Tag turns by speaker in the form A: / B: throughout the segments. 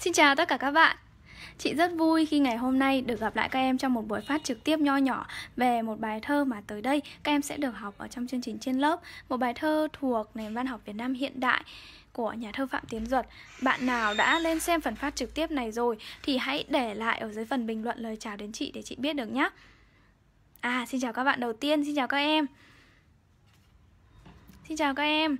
A: Xin chào tất cả các bạn. Chị rất vui khi ngày hôm nay được gặp lại các em trong một buổi phát trực tiếp nho nhỏ về một bài thơ mà tới đây các em sẽ được học ở trong chương trình trên lớp. Một bài thơ thuộc nền văn học Việt Nam hiện đại của nhà thơ Phạm Tiến Duật. Bạn nào đã lên xem phần phát trực tiếp này rồi thì hãy để lại ở dưới phần bình luận lời chào đến chị để chị biết được nhé. À xin chào các bạn đầu tiên, xin chào các em. Xin chào các em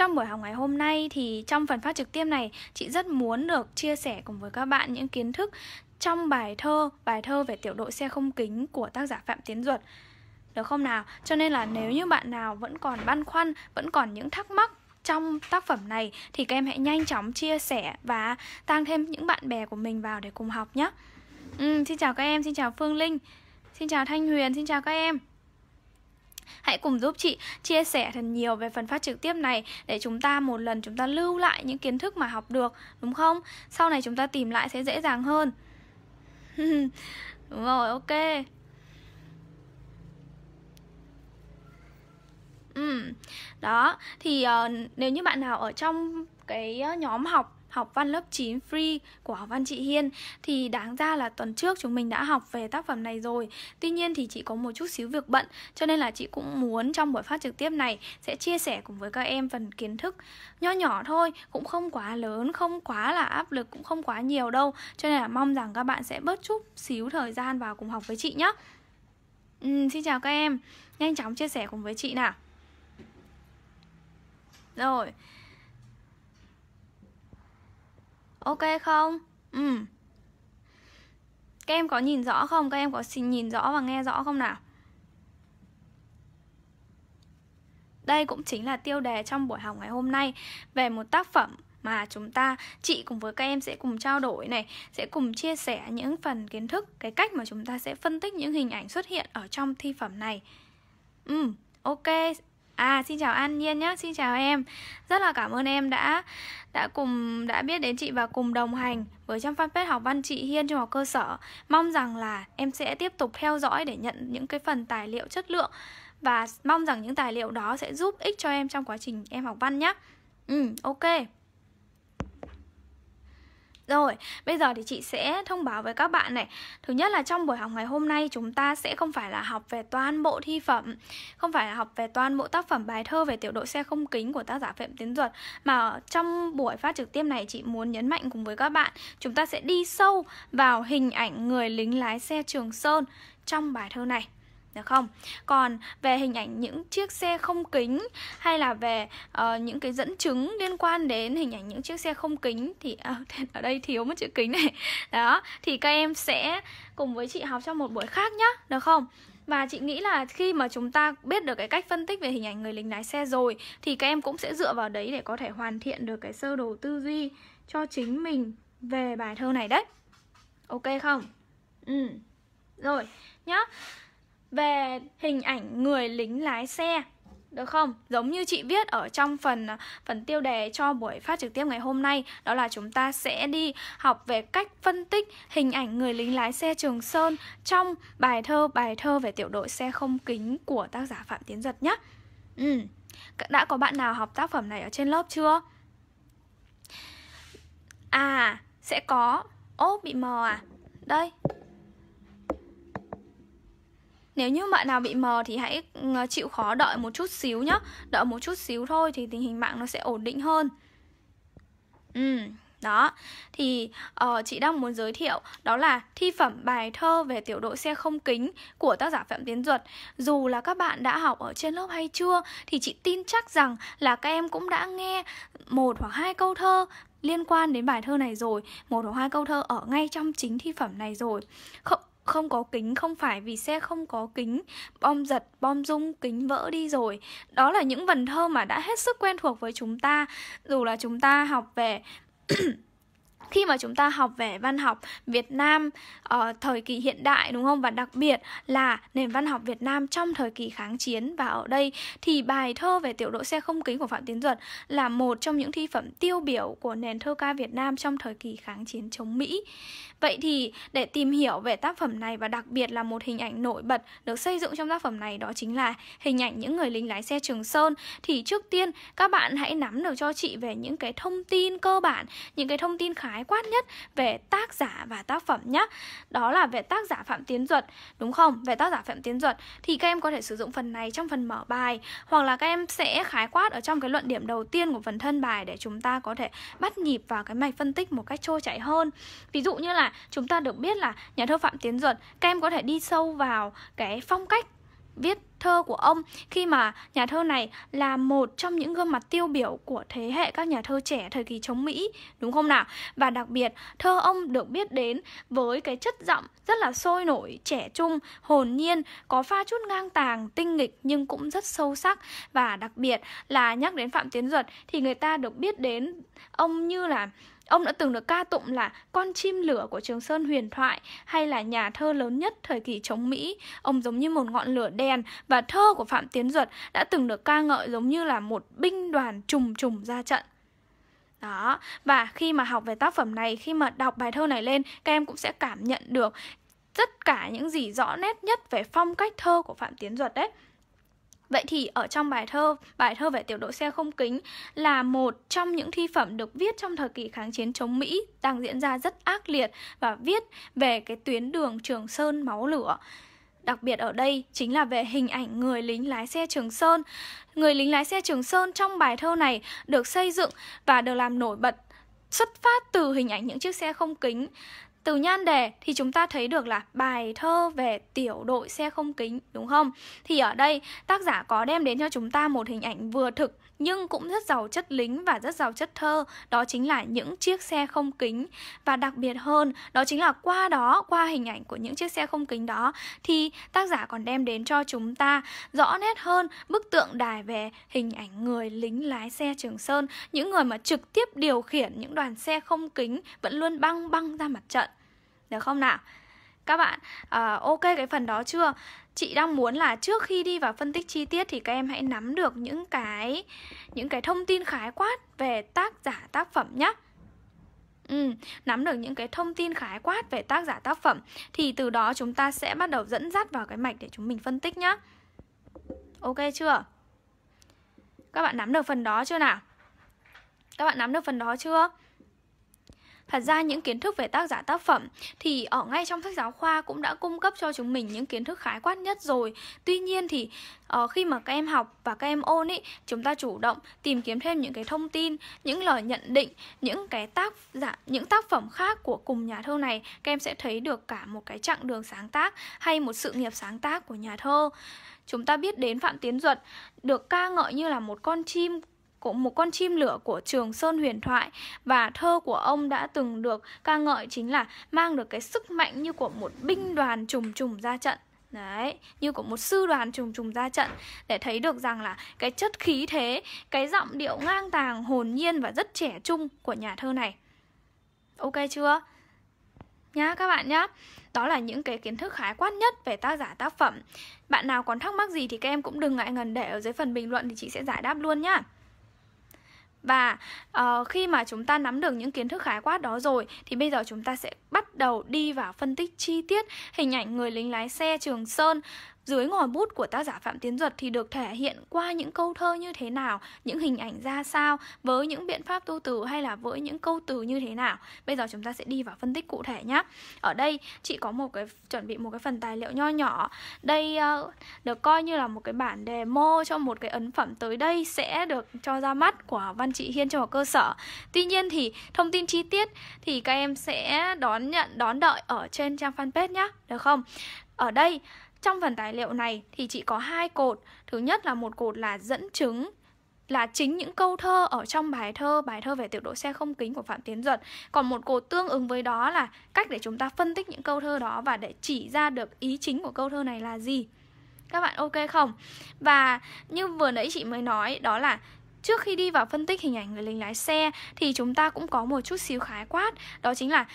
A: trong buổi học ngày hôm nay thì trong phần phát trực tiếp này chị rất muốn được chia sẻ cùng với các bạn những kiến thức trong bài thơ, bài thơ về tiểu đội xe không kính của tác giả Phạm Tiến Duật. Được không nào? Cho nên là nếu như bạn nào vẫn còn băn khoăn, vẫn còn những thắc mắc trong tác phẩm này thì các em hãy nhanh chóng chia sẻ và tăng thêm những bạn bè của mình vào để cùng học nhé. Ừ, xin chào các em, xin chào Phương Linh, xin chào Thanh Huyền, xin chào các em. Hãy cùng giúp chị chia sẻ thật nhiều về phần phát trực tiếp này để chúng ta một lần chúng ta lưu lại những kiến thức mà học được, đúng không? Sau này chúng ta tìm lại sẽ dễ dàng hơn. đúng rồi, ok. Ừ. Đó, thì uh, nếu như bạn nào ở trong cái ờ, nhóm học học văn lớp 9 free của học văn chị Hiên thì đáng ra là tuần trước chúng mình đã học về tác phẩm này rồi. Tuy nhiên thì chị có một chút xíu việc bận cho nên là chị cũng muốn trong buổi phát trực tiếp này sẽ chia sẻ cùng với các em phần kiến thức nho nhỏ thôi, cũng không quá lớn, không quá là áp lực, cũng không quá nhiều đâu. Cho nên là mong rằng các bạn sẽ bớt chút xíu thời gian vào cùng học với chị nhé. Ừ, xin chào các em, nhanh chóng chia sẻ cùng với chị nào. Rồi, Ok không? Ừ Các em có nhìn rõ không? Các em có xin nhìn rõ và nghe rõ không nào? Đây cũng chính là tiêu đề trong buổi học ngày hôm nay Về một tác phẩm mà chúng ta, chị cùng với các em sẽ cùng trao đổi này, sẽ cùng chia sẻ những phần kiến thức, cái cách mà chúng ta sẽ phân tích những hình ảnh xuất hiện ở trong thi phẩm này ừ ok À xin chào An Nhiên nhé, xin chào em. Rất là cảm ơn em đã đã cùng đã biết đến chị và cùng đồng hành với trong fanpage học văn chị Hiên trung học cơ sở. Mong rằng là em sẽ tiếp tục theo dõi để nhận những cái phần tài liệu chất lượng Và mong rằng những tài liệu đó sẽ giúp ích cho em trong quá trình em học văn nhé Ừ, ok rồi, bây giờ thì chị sẽ thông báo với các bạn này. Thứ nhất là trong buổi học ngày hôm nay chúng ta sẽ không phải là học về toàn bộ thi phẩm Không phải là học về toàn bộ tác phẩm bài thơ về tiểu đội xe không kính của tác giả Phạm Tiến Duật Mà trong buổi phát trực tiếp này chị muốn nhấn mạnh cùng với các bạn Chúng ta sẽ đi sâu vào hình ảnh người lính lái xe Trường Sơn trong bài thơ này được không? Còn về hình ảnh những chiếc xe không kính hay là về uh, những cái dẫn chứng liên quan đến hình ảnh những chiếc xe không kính thì uh, ở đây thiếu một chữ kính này. Đó, thì các em sẽ cùng với chị học trong một buổi khác nhá, được không? Và chị nghĩ là khi mà chúng ta biết được cái cách phân tích về hình ảnh người lính lái xe rồi thì các em cũng sẽ dựa vào đấy để có thể hoàn thiện được cái sơ đồ tư duy cho chính mình về bài thơ này đấy. Ok không? Ừ. Rồi, nhá về hình ảnh người lính lái xe được không? Giống như chị viết ở trong phần à, phần tiêu đề cho buổi phát trực tiếp ngày hôm nay Đó là chúng ta sẽ đi học về cách phân tích hình ảnh người lính lái xe Trường Sơn Trong bài thơ bài thơ về tiểu đội xe không kính của tác giả Phạm Tiến Giật nhé ừ. Đã có bạn nào học tác phẩm này ở trên lớp chưa? À, sẽ có Ô, bị mờ à? Đây, nếu như bạn nào bị mờ thì hãy ờ, chịu khó đợi một chút xíu nhá. Đợi một chút xíu thôi thì tình hình mạng nó sẽ ổn định hơn. Ừ, đó. Thì uh, chị đang muốn giới thiệu Đó là thi phẩm bài thơ về tiểu đội xe không kính Của tác giả Phạm Tiến Duật. Dù là các bạn đã học ở trên lớp hay chưa Thì chị tin chắc rằng là các em cũng đã nghe một hoặc hai câu thơ liên quan đến bài thơ này rồi. Một hoặc hai câu thơ ở ngay trong chính thi phẩm này rồi. Không, không có kính, không phải vì xe không có kính, bom giật, bom rung, kính vỡ đi rồi. Đó là những vần thơ mà đã hết sức quen thuộc với chúng ta. Dù là chúng ta học về khi mà chúng ta học về văn học Việt Nam ở thời kỳ hiện đại đúng không và đặc biệt là nền văn học Việt Nam trong thời kỳ kháng chiến và ở đây thì bài thơ về tiểu đội xe không kính của Phạm Tiến Duật là một trong những thi phẩm tiêu biểu của nền thơ ca Việt Nam trong thời kỳ kháng chiến chống Mỹ. Vậy thì để tìm hiểu về tác phẩm này và đặc biệt là một hình ảnh nổi bật được xây dựng trong tác phẩm này đó chính là hình ảnh những người lính lái xe Trường Sơn thì trước tiên các bạn hãy nắm được cho chị về những cái thông tin cơ bản, những cái thông tin khái quát nhất về tác giả và tác phẩm nhé. Đó là về tác giả Phạm Tiến Duật, đúng không? Về tác giả Phạm Tiến Duật thì các em có thể sử dụng phần này trong phần mở bài hoặc là các em sẽ khái quát ở trong cái luận điểm đầu tiên của phần thân bài để chúng ta có thể bắt nhịp vào cái mạch phân tích một cách trôi chảy hơn. Ví dụ như là chúng ta được biết là nhà thơ Phạm Tiến Duật các em có thể đi sâu vào cái phong cách viết thơ của ông khi mà nhà thơ này là một trong những gương mặt tiêu biểu của thế hệ các nhà thơ trẻ thời kỳ chống Mỹ, đúng không nào? Và đặc biệt, thơ ông được biết đến với cái chất giọng rất là sôi nổi, trẻ trung, hồn nhiên, có pha chút ngang tàng, tinh nghịch nhưng cũng rất sâu sắc và đặc biệt là nhắc đến Phạm Tiến Duật thì người ta được biết đến ông như là Ông đã từng được ca tụng là con chim lửa của Trường Sơn huyền thoại hay là nhà thơ lớn nhất thời kỳ chống Mỹ. Ông giống như một ngọn lửa đèn và thơ của Phạm Tiến Duật đã từng được ca ngợi giống như là một binh đoàn trùng trùng ra trận. Đó, và khi mà học về tác phẩm này, khi mà đọc bài thơ này lên, các em cũng sẽ cảm nhận được tất cả những gì rõ nét nhất về phong cách thơ của Phạm Tiến Duật đấy. Vậy thì ở trong bài thơ, bài thơ về tiểu đội xe không kính là một trong những thi phẩm được viết trong thời kỳ kháng chiến chống Mỹ đang diễn ra rất ác liệt và viết về cái tuyến đường Trường Sơn máu lửa. Đặc biệt ở đây chính là về hình ảnh người lính lái xe Trường Sơn. Người lính lái xe Trường Sơn trong bài thơ này được xây dựng và được làm nổi bật xuất phát từ hình ảnh những chiếc xe không kính từ nhan đề thì chúng ta thấy được là bài thơ về tiểu đội xe không kính, đúng không? Thì ở đây tác giả có đem đến cho chúng ta một hình ảnh vừa thực nhưng cũng rất giàu chất lính và rất giàu chất thơ. Đó chính là những chiếc xe không kính. Và đặc biệt hơn, đó chính là qua đó, qua hình ảnh của những chiếc xe không kính đó, thì tác giả còn đem đến cho chúng ta rõ nét hơn bức tượng đài về hình ảnh người lính lái xe Trường Sơn, những người mà trực tiếp điều khiển những đoàn xe không kính vẫn luôn băng băng ra mặt trận. Được không nào? Các bạn uh, ok cái phần đó chưa chị đang muốn là trước khi đi vào phân tích chi tiết thì các em hãy nắm được những cái những cái thông tin khái quát về tác giả tác phẩm nhé Ừ, nắm được những cái thông tin khái quát về tác giả tác phẩm thì từ đó chúng ta sẽ bắt đầu dẫn dắt vào cái mạch để chúng mình phân tích nhá. Ok chưa? Các bạn nắm được phần đó chưa nào? Các bạn nắm được phần đó chưa? Thật ra những kiến thức về tác giả tác phẩm thì ở ngay trong sách giáo khoa cũng đã cung cấp cho chúng mình những kiến thức khái quát nhất rồi. Tuy nhiên thì uh, khi mà các em học và các em ôn ý, chúng ta chủ động tìm kiếm thêm những cái thông tin, những lời nhận định, những cái tác giả, những tác phẩm khác của cùng nhà thơ này, các em sẽ thấy được cả một cái chặng đường sáng tác hay một sự nghiệp sáng tác của nhà thơ. Chúng ta biết đến Phạm Tiến Duật được ca ngợi như là một con chim của một con chim lửa của Trường Sơn huyền thoại và thơ của ông đã từng được ca ngợi chính là mang được cái sức mạnh như của một binh đoàn trùng trùng ra trận. Đấy, như của một sư đoàn trùng trùng ra trận. Để thấy được rằng là cái chất khí thế Cái giọng điệu ngang tàng, hồn nhiên và rất trẻ trung của nhà thơ này. Ok chưa? Nhá các bạn nhá. Đó là những cái kiến thức khái quát nhất về tác giả tác phẩm. Bạn nào còn thắc mắc gì thì các em cũng đừng ngại ngần để ở dưới phần bình luận thì chị sẽ giải đáp luôn nhá và uh, khi mà chúng ta nắm được những kiến thức khái quát đó rồi thì bây giờ chúng ta sẽ bắt đầu đi vào phân tích chi tiết hình ảnh người lính lái xe Trường Sơn dưới ngòi bút của tác giả Phạm Tiến Duật thì được thể hiện qua những câu thơ như thế nào, những hình ảnh ra sao, với những biện pháp tu từ hay là với những câu từ như thế nào. Bây giờ chúng ta sẽ đi vào phân tích cụ thể nhé. Ở đây chị có một cái chuẩn bị một cái phần tài liệu nho nhỏ. Đây uh, được coi như là một cái bản demo cho một cái ấn phẩm tới đây sẽ được cho ra mắt của Văn Trị Hiên trong cơ sở. Tuy nhiên thì thông tin chi tiết thì các em sẽ đón nhận đón đợi ở trên trang fanpage nhé, được không? Ở đây trong phần tài liệu này thì chỉ có hai cột. Thứ nhất là một cột là dẫn chứng là chính những câu thơ ở trong bài thơ, bài thơ về tiểu đội xe không kính của Phạm Tiến Duật. Còn một cột tương ứng với đó là cách để chúng ta phân tích những câu thơ đó và để chỉ ra được ý chính của câu thơ này là gì. Các bạn ok không? Và như vừa nãy chị mới nói đó là trước khi đi vào phân tích hình ảnh người lính lái xe thì chúng ta cũng có một chút xíu khái quát đó chính là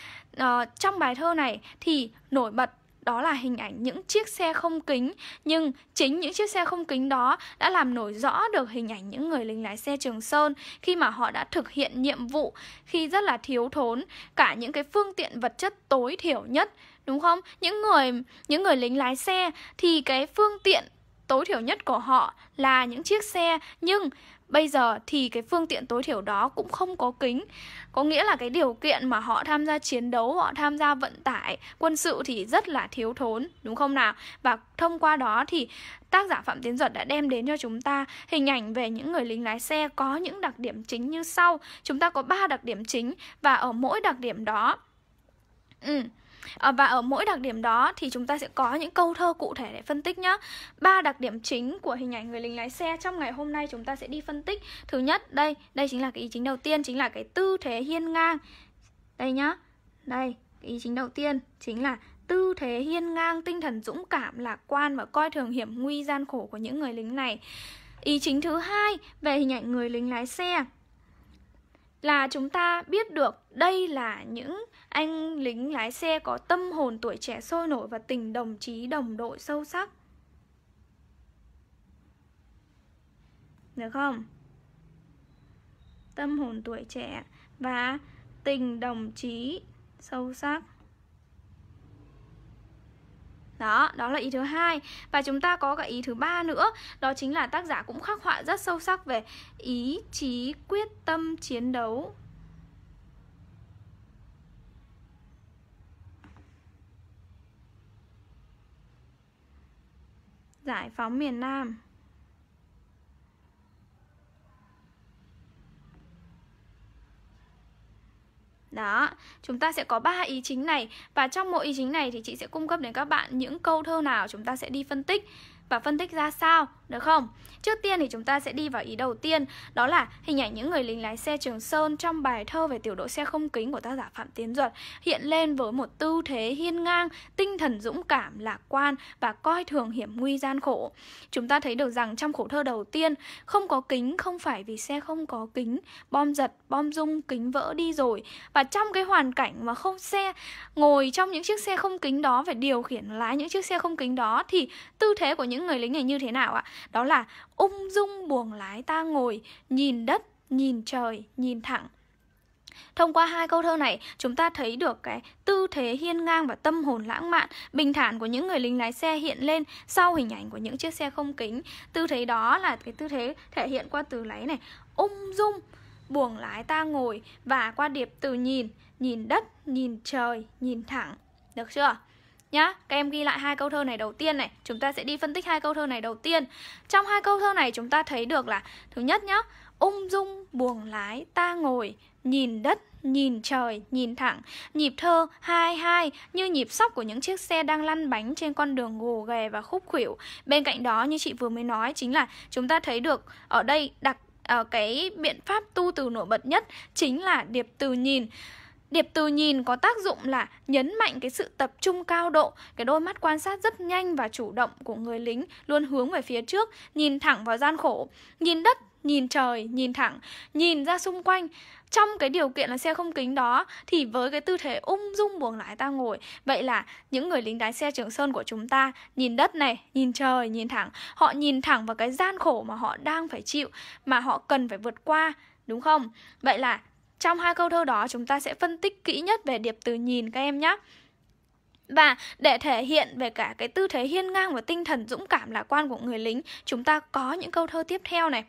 A: uh, trong bài thơ này thì nổi bật đó là hình ảnh những chiếc xe không kính, nhưng chính những chiếc xe không kính đó đã làm nổi rõ được hình ảnh những người lính lái xe Trường Sơn khi mà họ đã thực hiện nhiệm vụ khi rất là thiếu thốn, cả những cái phương tiện vật chất tối thiểu nhất, đúng không? Những người những người lính lái xe thì cái phương tiện tối thiểu nhất của họ là những chiếc xe, nhưng Bây giờ thì cái phương tiện tối thiểu đó cũng không có kính Có nghĩa là cái điều kiện mà họ tham gia chiến đấu, họ tham gia vận tải Quân sự thì rất là thiếu thốn, đúng không nào? Và thông qua đó thì tác giả Phạm Tiến Duật đã đem đến cho chúng ta hình ảnh về những người lính lái xe có những đặc điểm chính như sau Chúng ta có ba đặc điểm chính và ở mỗi đặc điểm đó Ừ, À, và ở mỗi đặc điểm đó thì chúng ta sẽ có những câu thơ cụ thể để phân tích nhá. Ba đặc điểm chính của hình ảnh người lính lái xe trong ngày hôm nay chúng ta sẽ đi phân tích. Thứ nhất, đây, đây chính là cái ý chính đầu tiên chính là cái tư thế hiên ngang. Đây nhá. Đây, cái ý chính đầu tiên chính là tư thế hiên ngang, tinh thần dũng cảm, lạc quan và coi thường hiểm nguy gian khổ của những người lính này. Ý chính thứ hai về hình ảnh người lính lái xe là chúng ta biết được đây là những anh lính lái xe có tâm hồn tuổi trẻ sôi nổi và tình đồng chí đồng đội sâu sắc. Được không? Tâm hồn tuổi trẻ và tình đồng chí sâu sắc. Đó, đó là ý thứ hai Và chúng ta có cả ý thứ ba nữa Đó chính là tác giả cũng khắc họa rất sâu sắc về ý chí quyết tâm chiến đấu Giải phóng miền Nam. Đó, chúng ta sẽ có ba ý chính này. Và trong mỗi ý chính này thì chị sẽ cung cấp đến các bạn những câu thơ nào chúng ta sẽ đi phân tích. Và phân tích ra sao, được không? Trước tiên thì chúng ta sẽ đi vào ý đầu tiên, đó là hình ảnh những người lính lái xe Trường Sơn trong bài thơ về tiểu đội xe không kính của tác giả Phạm Tiến Duật hiện lên với một tư thế hiên ngang, tinh thần dũng cảm, lạc quan và coi thường hiểm nguy gian khổ. Chúng ta thấy được rằng trong khổ thơ đầu tiên, không có kính không phải vì xe không có kính, bom giật, bom rung, kính vỡ đi rồi. Và trong cái hoàn cảnh mà không xe ngồi trong những chiếc xe không kính đó phải điều khiển lái những chiếc xe không kính đó thì tư thế của những người lính này như thế nào ạ? Đó là ung dung buồng lái ta ngồi, nhìn đất, nhìn trời, nhìn thẳng. Thông qua hai câu thơ này, chúng ta thấy được cái tư thế hiên ngang và tâm hồn lãng mạn, bình thản của những người lính lái xe hiện lên sau hình ảnh của những chiếc xe không kính. Tư thế đó là cái tư thế thể hiện qua từ lấy này, ung dung, buồng lái ta ngồi và qua điệp từ nhìn, nhìn đất, nhìn trời, nhìn thẳng. Được chưa? Nhá. Các em ghi lại hai câu thơ này đầu tiên này, chúng ta sẽ đi phân tích hai câu thơ này đầu tiên. Trong hai câu thơ này chúng ta thấy được là thứ nhất nhá, ung dung buồng lái ta ngồi, nhìn đất nhìn trời, nhìn thẳng, nhịp thơ hai hai như nhịp sóc của những chiếc xe đang lăn bánh trên con đường gồ ghề và khúc khuỷu. Bên cạnh đó như chị vừa mới nói chính là chúng ta thấy được ở đây đặt uh, cái biện pháp tu từ nổi bật nhất chính là điệp từ nhìn. Điệp từ nhìn có tác dụng là nhấn mạnh cái sự tập trung cao độ, cái đôi mắt quan sát rất nhanh và chủ động của người lính luôn hướng về phía trước, nhìn thẳng vào gian khổ, nhìn đất, nhìn trời, nhìn thẳng, nhìn ra xung quanh. Trong cái điều kiện là xe không kính đó thì với cái tư thế ung dung buồng lái ta ngồi, vậy là những người lính lái xe Trường Sơn của chúng ta nhìn đất này, nhìn trời, nhìn thẳng, họ nhìn thẳng vào cái gian khổ mà họ đang phải chịu mà họ cần phải vượt qua đúng không? Vậy là trong hai câu thơ đó chúng ta sẽ phân tích kỹ nhất về điệp từ nhìn các em nhé. Và để thể hiện về cả cái tư thế hiên ngang và tinh thần dũng cảm lạc quan của người lính, chúng ta có những câu thơ tiếp theo này.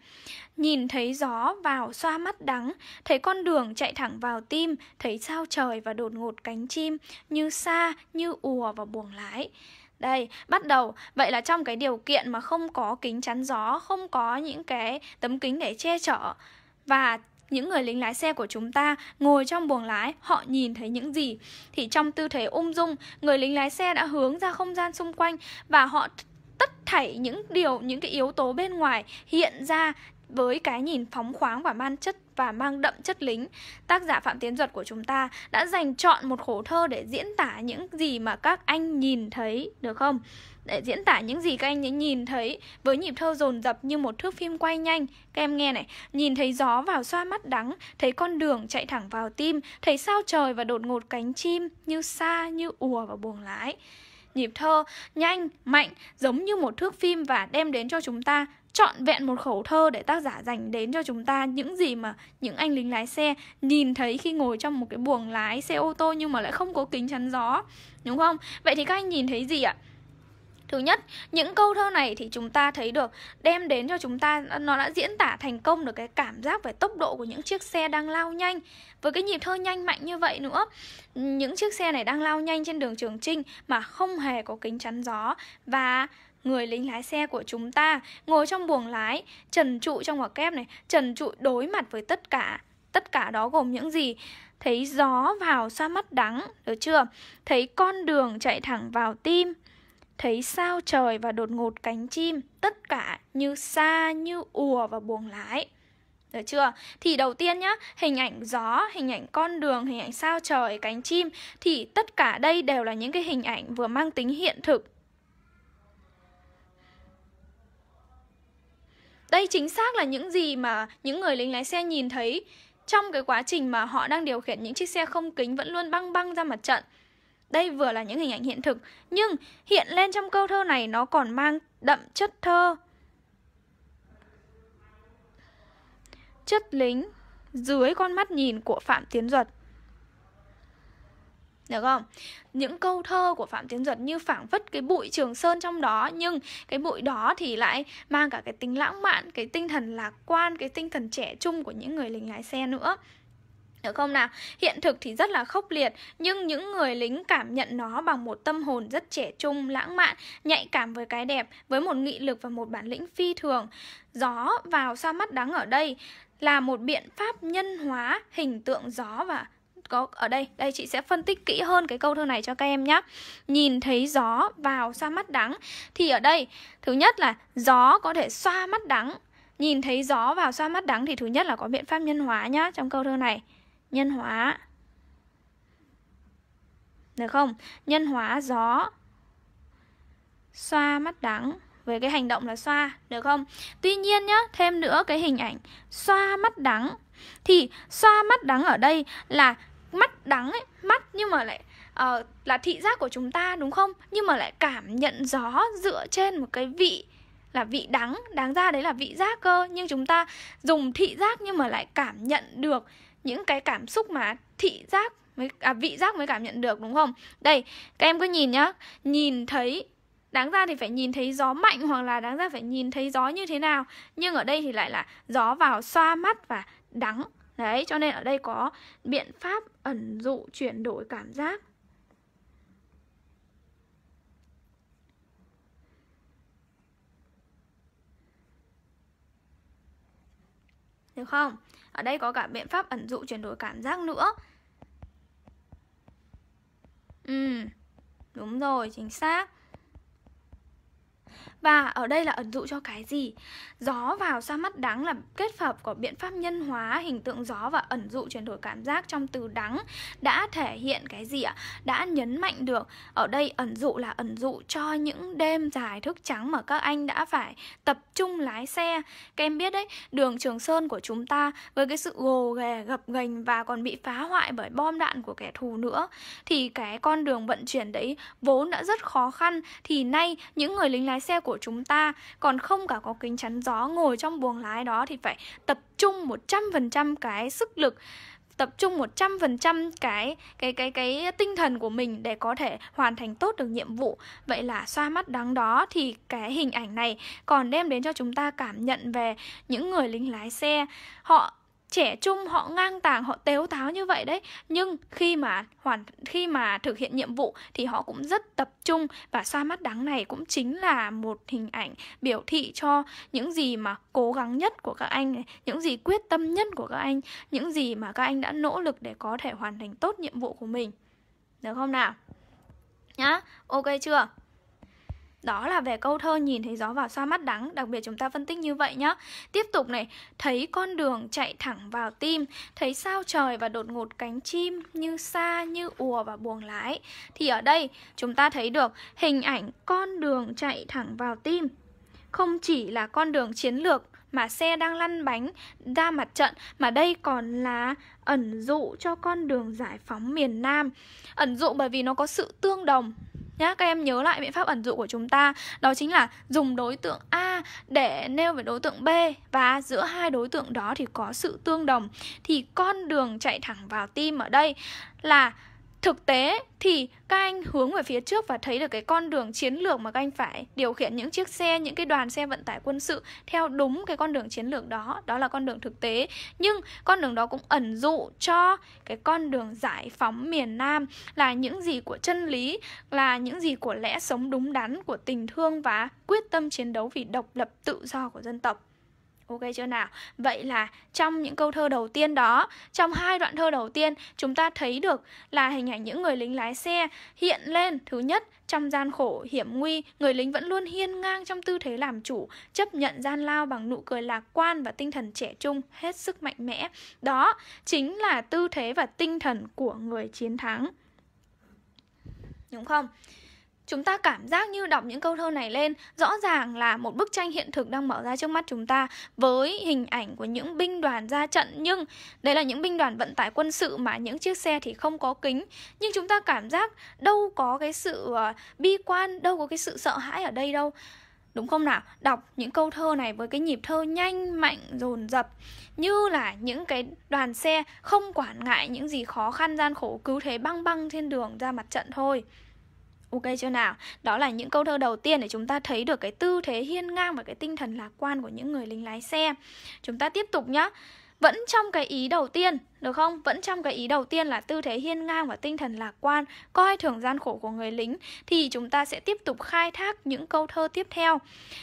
A: Nhìn thấy gió vào xoa mắt đắng, thấy con đường chạy thẳng vào tim, thấy sao trời và đột ngột cánh chim, như xa, như ùa và buồng lái. Đây, bắt đầu, vậy là trong cái điều kiện mà không có kính chắn gió, không có những cái tấm kính để che chở và những người lính lái xe của chúng ta ngồi trong buồng lái, họ nhìn thấy những gì? Thì trong tư thế ung dung, người lính lái xe đã hướng ra không gian xung quanh và họ tất thảy những điều, những cái yếu tố bên ngoài hiện ra với cái nhìn phóng khoáng và man chất và mang đậm chất lính, tác giả Phạm Tiến Duật của chúng ta đã dành chọn một khổ thơ để diễn tả những gì mà các anh nhìn thấy, được không? Để diễn tả những gì các anh ấy nhìn thấy với nhịp thơ dồn dập như một thước phim quay nhanh. Các em nghe này, nhìn thấy gió vào xoa mắt đắng, thấy con đường chạy thẳng vào tim, thấy sao trời và đột ngột cánh chim như xa như ùa vào buồng lái. Nhịp thơ nhanh, mạnh, giống như một thước phim và đem đến cho chúng ta trọn vẹn một khẩu thơ để tác giả dành đến cho chúng ta những gì mà những anh lính lái xe nhìn thấy khi ngồi trong một cái buồng lái xe ô tô nhưng mà lại không có kính chắn gió đúng không vậy thì các anh nhìn thấy gì ạ Thứ nhất, những câu thơ này thì chúng ta thấy được đem đến cho chúng ta nó đã diễn tả thành công được cái cảm giác về tốc độ của những chiếc xe đang lao nhanh với cái nhịp thơ nhanh mạnh như vậy nữa. Những chiếc xe này đang lao nhanh trên đường Trường Trinh mà không hề có kính chắn gió và người lính lái xe của chúng ta ngồi trong buồng lái, trần trụi trong quả kép này, trần trụi đối mặt với tất cả. Tất cả đó gồm những gì? Thấy gió vào xoa mắt đắng, được chưa? Thấy con đường chạy thẳng vào tim, thấy sao trời và đột ngột cánh chim, tất cả như xa như ùa và buồng lái. Được chưa? Thì đầu tiên nhá, hình ảnh gió, hình ảnh con đường, hình ảnh sao trời, cánh chim Thì tất cả đây đều là những cái hình ảnh vừa mang tính hiện thực Đây chính xác là những gì mà những người lính lái xe nhìn thấy trong cái quá trình mà họ đang điều khiển những chiếc xe không kính vẫn luôn băng băng ra mặt trận. Đây vừa là những hình ảnh hiện thực, nhưng hiện lên trong câu thơ này nó còn mang đậm chất thơ. Chất lính dưới con mắt nhìn của Phạm Tiến Duật. Được không? Những câu thơ của Phạm Tiến Duật như phảng phất cái bụi trường sơn trong đó Nhưng cái bụi đó thì lại mang cả cái tính lãng mạn Cái tinh thần lạc quan, cái tinh thần trẻ trung của những người lính lái xe nữa được không nào? Hiện thực thì rất là khốc liệt Nhưng những người lính cảm nhận nó bằng một tâm hồn rất trẻ trung, lãng mạn Nhạy cảm với cái đẹp, với một nghị lực và một bản lĩnh phi thường. Gió vào sao mắt đắng ở đây là một biện pháp nhân hóa hình tượng gió và có ở đây. Đây chị sẽ phân tích kỹ hơn cái câu thơ này cho các em nhé nhìn thấy gió vào xoa mắt đắng thì ở đây thứ nhất là gió có thể xoa mắt đắng. Nhìn thấy gió vào xoa mắt đắng thì thứ nhất là có biện pháp nhân hóa nhá trong câu thơ này nhân hóa. Được không? Nhân hóa gió xoa mắt đắng. Với cái hành động là xoa được không? Tuy nhiên nhá thêm nữa cái hình ảnh xoa mắt đắng. Thì xoa mắt đắng ở đây là mắt đắng ấy mắt nhưng mà lại uh, là thị giác của chúng ta đúng không? Nhưng mà lại cảm nhận gió dựa trên một cái vị là vị đắng. Đáng ra đấy là vị giác cơ. Nhưng chúng ta dùng thị giác nhưng mà lại cảm nhận được những cái cảm xúc mà thị giác mới à, vị giác mới cảm nhận được đúng không đây các em cứ nhìn nhá nhìn thấy đáng ra thì phải nhìn thấy gió mạnh hoặc là đáng ra phải nhìn thấy gió như thế nào nhưng ở đây thì lại là gió vào xoa mắt và đắng Đấy, cho nên ở đây có biện pháp ẩn dụ chuyển đổi cảm giác. Được không? Ở đây có cả biện pháp ẩn dụ chuyển đổi cảm giác nữa. Ừ, đúng rồi, chính xác. Và ở đây là ẩn dụ cho cái gì? Gió vào xa mắt đắng là kết hợp của biện pháp nhân hóa hình tượng gió và ẩn dụ chuyển đổi cảm giác trong từ đắng đã thể hiện cái gì ạ? Đã nhấn mạnh được ở đây ẩn dụ là ẩn dụ cho những đêm dài thức trắng mà các anh đã phải tập trung lái xe. Các em biết đấy, đường Trường Sơn của chúng ta với cái sự gồ ghề gập ghềnh và còn bị phá hoại bởi bom đạn của kẻ thù nữa thì cái con đường vận chuyển đấy vốn đã rất khó khăn thì nay những người lính lái xe của chúng ta còn không cả có kính chắn gió ngồi trong buồng lái đó thì phải tập trung 100% cái sức lực, tập trung 100% cái cái cái cái tinh thần của mình để có thể hoàn thành tốt được nhiệm vụ. Vậy là xoa mắt đắng đó thì cái hình ảnh này còn đem đến cho chúng ta cảm nhận về những người lính lái xe. Họ trẻ trung họ ngang tàng họ tếu táo như vậy đấy. Nhưng khi mà hoàn khi mà thực hiện nhiệm vụ thì họ cũng rất tập trung. Và xoa mắt đắng này cũng chính là một hình ảnh biểu thị cho những gì mà cố gắng nhất của các anh này, những gì quyết tâm nhất của các anh những gì mà các anh đã nỗ lực để có thể hoàn thành tốt nhiệm vụ của mình. Được không nào? Nhá ok chưa? Đó là về câu thơ nhìn thấy gió vào xoa mắt đắng, Đặc biệt chúng ta phân tích như vậy nhá. Tiếp tục này, Thấy con đường chạy thẳng vào tim, Thấy sao trời và đột ngột cánh chim Như xa như ùa và buồng lái. Thì ở đây, chúng ta thấy được Hình ảnh con đường chạy thẳng vào tim. Không chỉ là con đường chiến lược mà xe đang lăn bánh ra mặt trận, mà đây còn là ẩn dụ cho con đường giải phóng miền Nam. Ẩn dụ bởi vì nó có sự tương đồng nhá, các em nhớ lại biện pháp ẩn dụ của chúng ta. Đó chính là dùng đối tượng A để nêu về đối tượng B và giữa hai đối tượng đó thì có sự tương đồng. Thì con đường chạy thẳng vào tim ở đây là Thực tế thì các anh hướng về phía trước và thấy được cái con đường chiến lược mà các anh phải điều khiển những chiếc xe, những cái đoàn xe vận tải quân sự theo đúng cái con đường chiến lược đó, đó là con đường thực tế. Nhưng con đường đó cũng ẩn dụ cho cái con đường giải phóng miền Nam là những gì của chân lý, là những gì của lẽ sống đúng đắn, của tình thương và quyết tâm chiến đấu vì độc lập tự do của dân tộc. Ok chưa nào? Vậy là trong những câu thơ đầu tiên đó, trong hai đoạn thơ đầu tiên, chúng ta thấy được là hình ảnh những người lính lái xe hiện lên. Thứ nhất, trong gian khổ, hiểm nguy, người lính vẫn luôn hiên ngang trong tư thế làm chủ, chấp nhận gian lao bằng nụ cười lạc quan và tinh thần trẻ trung, hết sức mạnh mẽ. Đó chính là tư thế và tinh thần của người chiến thắng. Đúng không? Chúng ta cảm giác như đọc những câu thơ này lên Rõ ràng là một bức tranh hiện thực đang mở ra trước mắt chúng ta Với hình ảnh của những binh đoàn ra trận. Nhưng đây là những binh đoàn vận tải quân sự mà những chiếc xe thì không có kính. Nhưng chúng ta cảm giác đâu có cái sự ờ, bi quan, đâu có cái sự sợ hãi ở đây đâu. Đúng không nào? Đọc những câu thơ này với cái nhịp thơ nhanh, mạnh, dồn dập Như là những cái đoàn xe không quản ngại những gì khó khăn, gian khổ Cứ thế băng băng trên đường ra mặt trận thôi. Ok chưa nào? Đó là những câu thơ đầu tiên để chúng ta thấy được cái tư thế hiên ngang và cái tinh thần lạc quan của những người lính lái xe. Chúng ta tiếp tục nhá. Vẫn trong cái ý đầu tiên, được không? Vẫn trong cái ý đầu tiên là tư thế hiên ngang và tinh thần lạc quan, coi thường gian khổ của người lính thì chúng ta sẽ tiếp tục khai thác những câu thơ tiếp theo.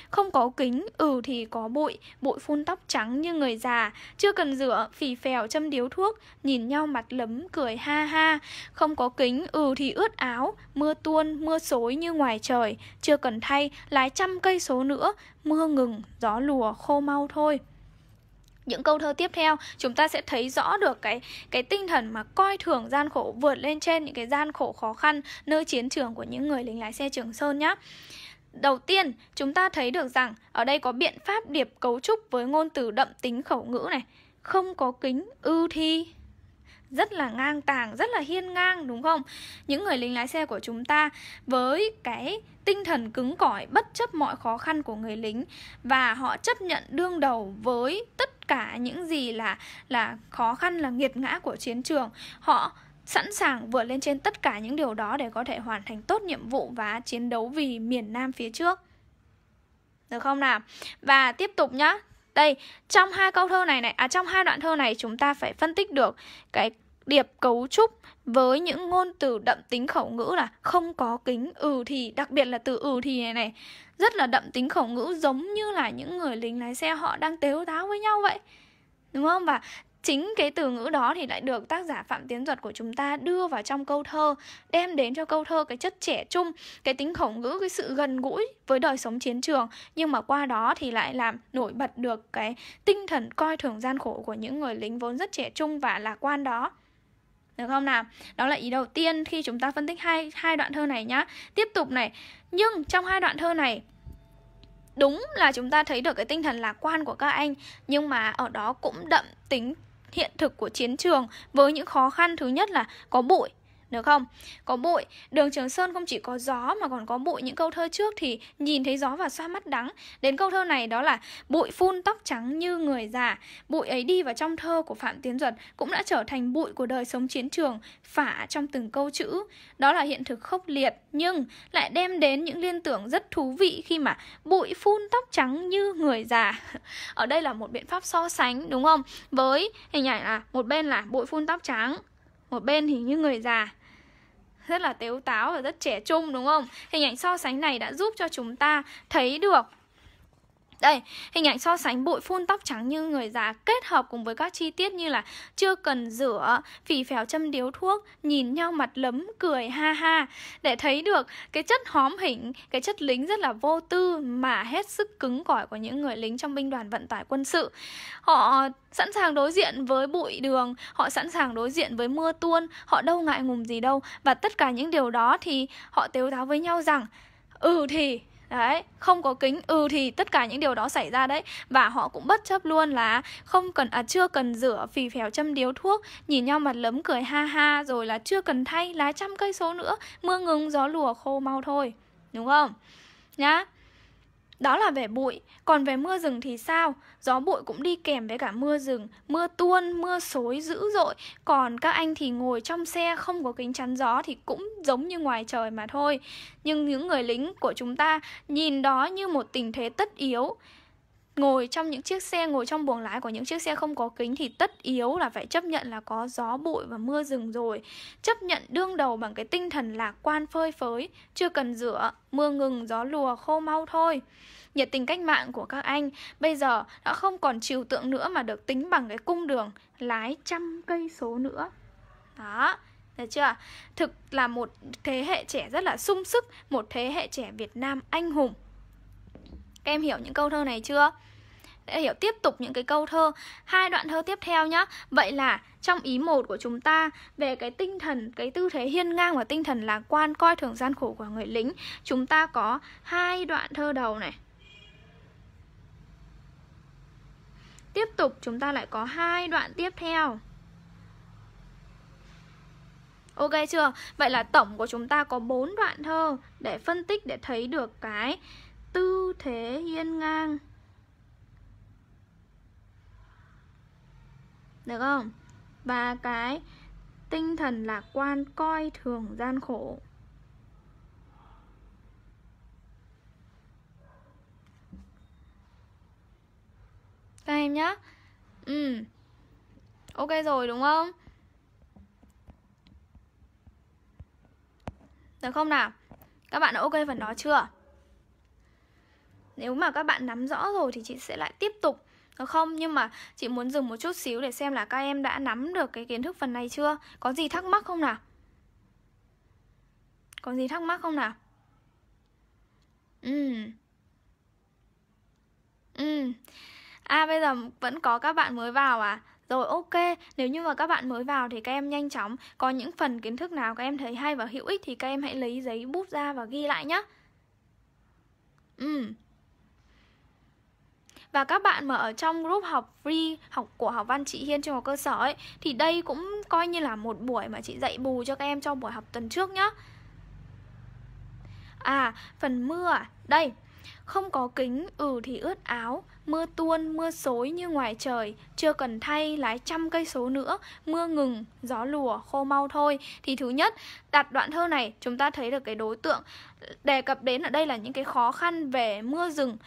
A: Không có kính, ừ thì có bụi, bụi phun tóc trắng như người già, chưa cần rửa, phì phèo châm điếu thuốc, nhìn nhau mặt lấm cười ha ha. Không có kính, ừ thì ướt áo, mưa tuôn, mưa xối như ngoài trời, chưa cần thay, lái trăm cây số nữa, mưa ngừng, gió lùa khô mau thôi những câu thơ tiếp theo chúng ta sẽ thấy rõ được cái cái tinh thần mà coi thường gian khổ vượt lên trên những cái gian khổ khó khăn nơi chiến trường của những người lính lái xe Trường Sơn nhé. Đầu tiên, chúng ta thấy được rằng ở đây có biện pháp điệp cấu trúc với ngôn từ đậm tính khẩu ngữ này. Không có kính, ưu thi, rất là ngang tàng, rất là hiên ngang đúng không? Những người lính lái xe của chúng ta với cái tinh thần cứng cỏi bất chấp mọi khó khăn của người lính và họ chấp nhận đương đầu với tất cả những gì là là khó khăn là nghiệt ngã của chiến trường. Họ sẵn sàng vượt lên trên tất cả những điều đó để có thể hoàn thành tốt nhiệm vụ và chiến đấu vì miền Nam phía trước. Được không nào? Và tiếp tục nhá. Đây, trong hai câu thơ này này, à trong hai đoạn thơ này chúng ta phải phân tích được cái điệp cấu trúc với những ngôn từ đậm tính khẩu ngữ là không có kính ừ thì, đặc biệt là từ ừ thì này này, rất là đậm tính khẩu ngữ giống như là những người lính lái xe họ đang tếu táo với nhau vậy. Đúng không? Và chính cái từ ngữ đó thì lại được tác giả phạm tiến duật của chúng ta đưa vào trong câu thơ, đem đến cho câu thơ cái chất trẻ trung, cái tính khẩu ngữ, cái sự gần gũi với đời sống chiến trường. Nhưng mà qua đó thì lại làm nổi bật được cái tinh thần coi thường gian khổ của những người lính vốn rất trẻ trung và lạc quan đó được không nào? Đó là ý đầu tiên khi chúng ta phân tích hai hai đoạn thơ này nhá. Tiếp tục này, nhưng trong hai đoạn thơ này đúng là chúng ta thấy được cái tinh thần lạc quan của các anh nhưng mà ở đó cũng đậm tính hiện thực của chiến trường với những khó khăn thứ nhất là có bụi được không? Có bụi, đường Trường Sơn không chỉ có gió mà còn có bụi những câu thơ trước thì nhìn thấy gió và xoa mắt đắng. Đến câu thơ này đó là bụi phun tóc trắng như người già. Bụi ấy đi vào trong thơ của Phạm Tiến Duật cũng đã trở thành bụi của đời sống chiến trường, phả trong từng câu chữ. Đó là hiện thực khốc liệt nhưng lại đem đến những liên tưởng rất thú vị khi mà bụi phun tóc trắng như người già. Ở đây là một biện pháp so sánh đúng không? Với hình ảnh là một bên là bụi phun tóc trắng, một bên thì như người già rất là tếu táo và rất trẻ trung, đúng không? Hình ảnh so sánh này đã giúp cho chúng ta thấy được đây, hình ảnh so sánh bụi phun tóc trắng như người già kết hợp cùng với các chi tiết như là chưa cần rửa, phì phèo châm điếu thuốc, nhìn nhau mặt lấm, cười ha ha. Để thấy được cái chất hóm hỉnh, cái chất lính rất là vô tư mà hết sức cứng cỏi của những người lính trong binh đoàn vận tải quân sự. Họ sẵn sàng đối diện với bụi đường, họ sẵn sàng đối diện với mưa tuôn, họ đâu ngại ngùng gì đâu. Và tất cả những điều đó thì họ tếu táo với nhau rằng Ừ thì Đấy, không có kính Ừ thì tất cả những điều đó xảy ra đấy. Và họ cũng bất chấp luôn là không cần à chưa cần rửa phì phèo châm điếu thuốc Nhìn nhau mặt lấm cười ha ha Rồi là chưa cần thay lá trăm cây số nữa Mưa ngừng gió lùa khô mau thôi. Đúng không? Nhá đó là về bụi, còn về mưa rừng thì sao? Gió bụi cũng đi kèm với cả mưa rừng, mưa tuôn, mưa xối dữ dội. Còn các anh thì ngồi trong xe không có kính chắn gió thì cũng giống như ngoài trời mà thôi. Nhưng những người lính của chúng ta nhìn đó như một tình thế tất yếu ngồi trong những chiếc xe, ngồi trong buồng lái của những chiếc xe không có kính thì tất yếu là phải chấp nhận là có gió bụi và mưa rừng rồi. Chấp nhận đương đầu bằng cái tinh thần lạc quan phơi phới, chưa cần rửa, mưa ngừng, gió lùa, khô mau thôi. Nhiệt tình cách mạng của các anh bây giờ đã không còn trừu tượng nữa mà được tính bằng cái cung đường lái trăm cây số nữa. Đó được chưa? Thực là một thế hệ trẻ rất là sung sức, Một thế hệ trẻ Việt Nam anh hùng các em hiểu những câu thơ này chưa? Để hiểu tiếp tục những cái câu thơ Hai đoạn thơ tiếp theo nhá Vậy là trong ý một của chúng ta Về cái tinh thần, cái tư thế hiên ngang Và tinh thần lạc quan coi thường gian khổ của người lính Chúng ta có hai đoạn thơ đầu này Tiếp tục chúng ta lại có hai đoạn tiếp theo Ok chưa? Vậy là tổng của chúng ta có bốn đoạn thơ để phân tích để thấy được cái tư thế hiên ngang Được không? Và cái tinh thần lạc quan coi thường gian khổ Các em nhá Ừ Ok rồi, đúng không? Được không nào? Các bạn đã ok phần đó chưa? Nếu mà các bạn nắm rõ rồi thì chị sẽ lại tiếp tục được không? Nhưng mà chị muốn dừng một chút xíu để xem là các em đã nắm được cái kiến thức phần này chưa? Có gì thắc mắc không nào? Có gì thắc mắc không nào? Ừ. Ừ. À bây giờ vẫn có các bạn mới vào à? Rồi ok, nếu như mà các bạn mới vào thì các em nhanh chóng Có những phần kiến thức nào các em thấy hay và hữu ích Thì các em hãy lấy giấy bút ra và ghi lại nhé Ừ và các bạn mà ở trong group học free học của học văn chị Hiên trung học cơ sở ấy thì đây cũng coi như là một buổi mà chị dạy bù cho các em trong buổi học tuần trước nhá. À, phần mưa à? Đây, không có kính, ừ thì ướt áo Mưa tuôn, mưa xối như ngoài trời Chưa cần thay, lái trăm cây số nữa Mưa ngừng, gió lùa, khô mau thôi Thì thứ nhất, đặt đoạn thơ này Chúng ta thấy được cái đối tượng Đề cập đến ở đây là những cái khó khăn về mưa rừng